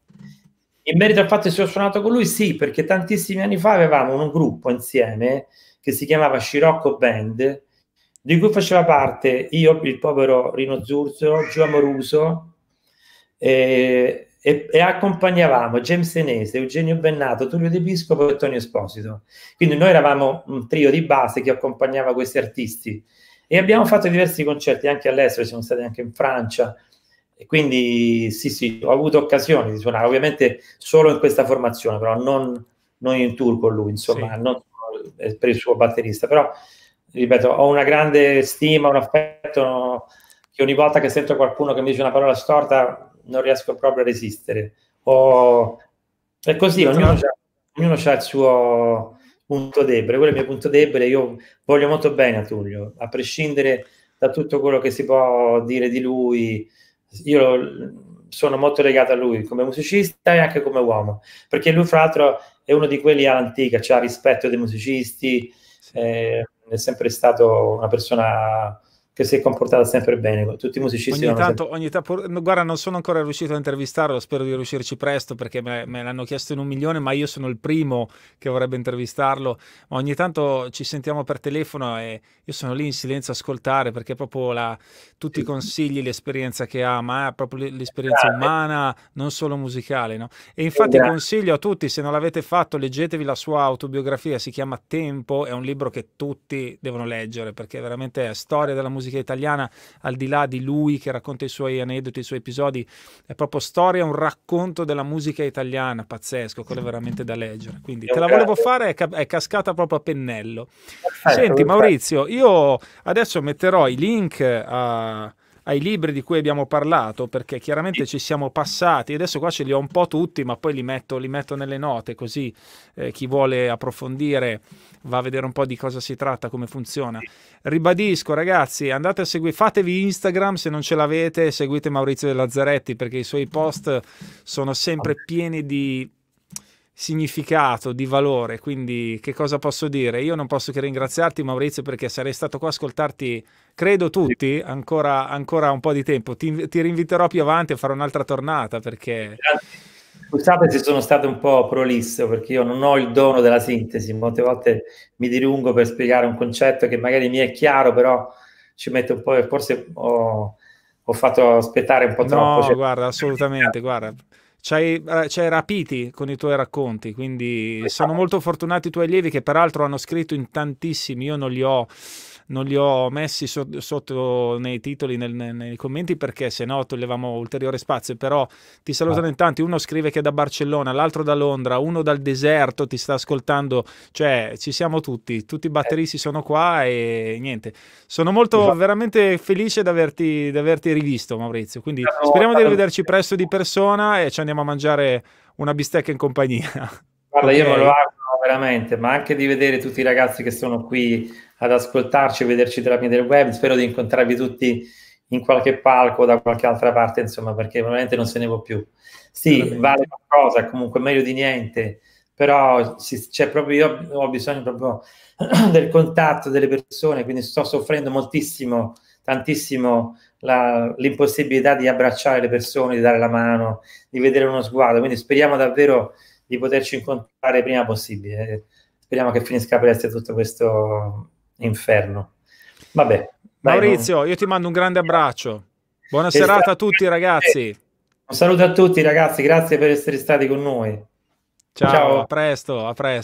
In merito al fatto che ho suonato con lui, sì, perché tantissimi anni fa avevamo un gruppo insieme che si chiamava Scirocco Band, di cui faceva parte io, il povero Rino Zurzolo, Gio Amoruso, e, e, e, accompagnavamo James Enese, Eugenio Bennato, Tullio De Piscopo e Tonio Esposito. Quindi noi eravamo un trio di base che accompagnava questi artisti e abbiamo fatto diversi concerti anche all'estero, siamo stati anche in Francia, e quindi sì, sì, ho avuto occasione di suonare, ovviamente solo in questa formazione, però non, non in tour con lui, insomma, sì. non per il suo batterista, però ripeto, ho una grande stima, un affetto che ogni volta che sento qualcuno che mi dice una parola storta non riesco proprio a resistere. O... È così, ognuno ha, ognuno ha il suo punto debole, quello è il mio punto debole, io voglio molto bene a Tullio, a prescindere da tutto quello che si può dire di lui, io sono molto legato a lui come musicista e anche come uomo, perché lui fra l'altro è uno di quelli all'antica, ha rispetto dei musicisti, eh, è sempre stato una persona che si è comportata sempre bene. Tutti i musicisti. Ogni tanto, sempre... ogni tanto, guarda, non sono ancora riuscito a intervistarlo, spero di riuscirci presto perché me, me, l'hanno chiesto in un milione, ma io sono il primo che vorrebbe intervistarlo. Ma ogni tanto ci sentiamo per telefono e io sono lì in silenzio a ascoltare perché proprio la, tutti i consigli, l'esperienza che ha, ma è proprio l'esperienza umana, non solo musicale. No? E infatti consiglio a tutti, se non l'avete fatto, leggetevi la sua autobiografia, si chiama Tempo, è un libro che tutti devono leggere perché veramente è storia della musica musica italiana, al di là di lui che racconta i suoi aneddoti, i suoi episodi, è proprio storia, un racconto della musica italiana, pazzesco, quello è veramente da leggere. Quindi te la volevo fare, è, ca- è cascata proprio a pennello. Perfetto, Senti Maurizio, io adesso metterò i link a ai libri di cui abbiamo parlato, perché chiaramente ci siamo passati, adesso qua ce li ho un po' tutti, ma poi li metto, li metto nelle note, così eh, chi vuole approfondire va a vedere un po' di cosa si tratta, come funziona. Ribadisco, ragazzi, andate a seguire, fatevi Instagram se non ce l'avete, seguite Maurizio De Lazzaretti, perché i suoi post sono sempre pieni di significato, di valore. Quindi, che cosa posso dire? Io non posso che ringraziarti, Maurizio, perché sarei stato qua a ascoltarti, credo tutti, ancora, ancora un po' di tempo. Ti, ti rinviterò più avanti a fare un'altra tornata perché. Scusate se sono stato un po' prolisso perché io non ho il dono della sintesi, molte volte mi dilungo per spiegare un concetto che magari mi è chiaro, però ci mette un po', forse ho, ho fatto aspettare un po' troppo. No, cioè... guarda, assolutamente, guarda. Ci hai, eh, rapiti con i tuoi racconti, quindi esatto. sono molto fortunati i tuoi allievi che peraltro hanno scritto in tantissimi, io non li ho non li ho messi so- sotto nei titoli, nel, nei commenti, perché se no toglievamo ulteriore spazio. Però ti salutano in tanti. Uno scrive che è da Barcellona, l'altro da Londra, uno dal deserto ti sta ascoltando. Cioè, ci siamo tutti, tutti i batteristi sono qua e niente. Sono molto esatto. veramente felice di averti, di averti rivisto, Maurizio. Quindi speriamo di rivederci presto di persona e ci andiamo a mangiare una bistecca in compagnia. Guarda, okay. io me lo auguro veramente, ma anche di vedere tutti i ragazzi che sono qui ad ascoltarci, vederci tramite il web. Spero di incontrarvi tutti in qualche palco o da qualche altra parte, insomma, perché veramente non se ne può più. Sì, vale qualcosa, comunque meglio di niente, però c'è proprio, io ho bisogno proprio *clears throat* del contatto delle persone, quindi sto soffrendo moltissimo, tantissimo la, l'impossibilità di abbracciare le persone, di dare la mano, di vedere uno sguardo, quindi speriamo davvero di poterci incontrare prima possibile. Speriamo che finisca presto tutto questo inferno. Vabbè. Maurizio, non... io ti mando un grande abbraccio. Buona esatto. serata a tutti ragazzi. Un saluto a tutti ragazzi, grazie per essere stati con noi. Ciao, Ciao. a presto, a presto.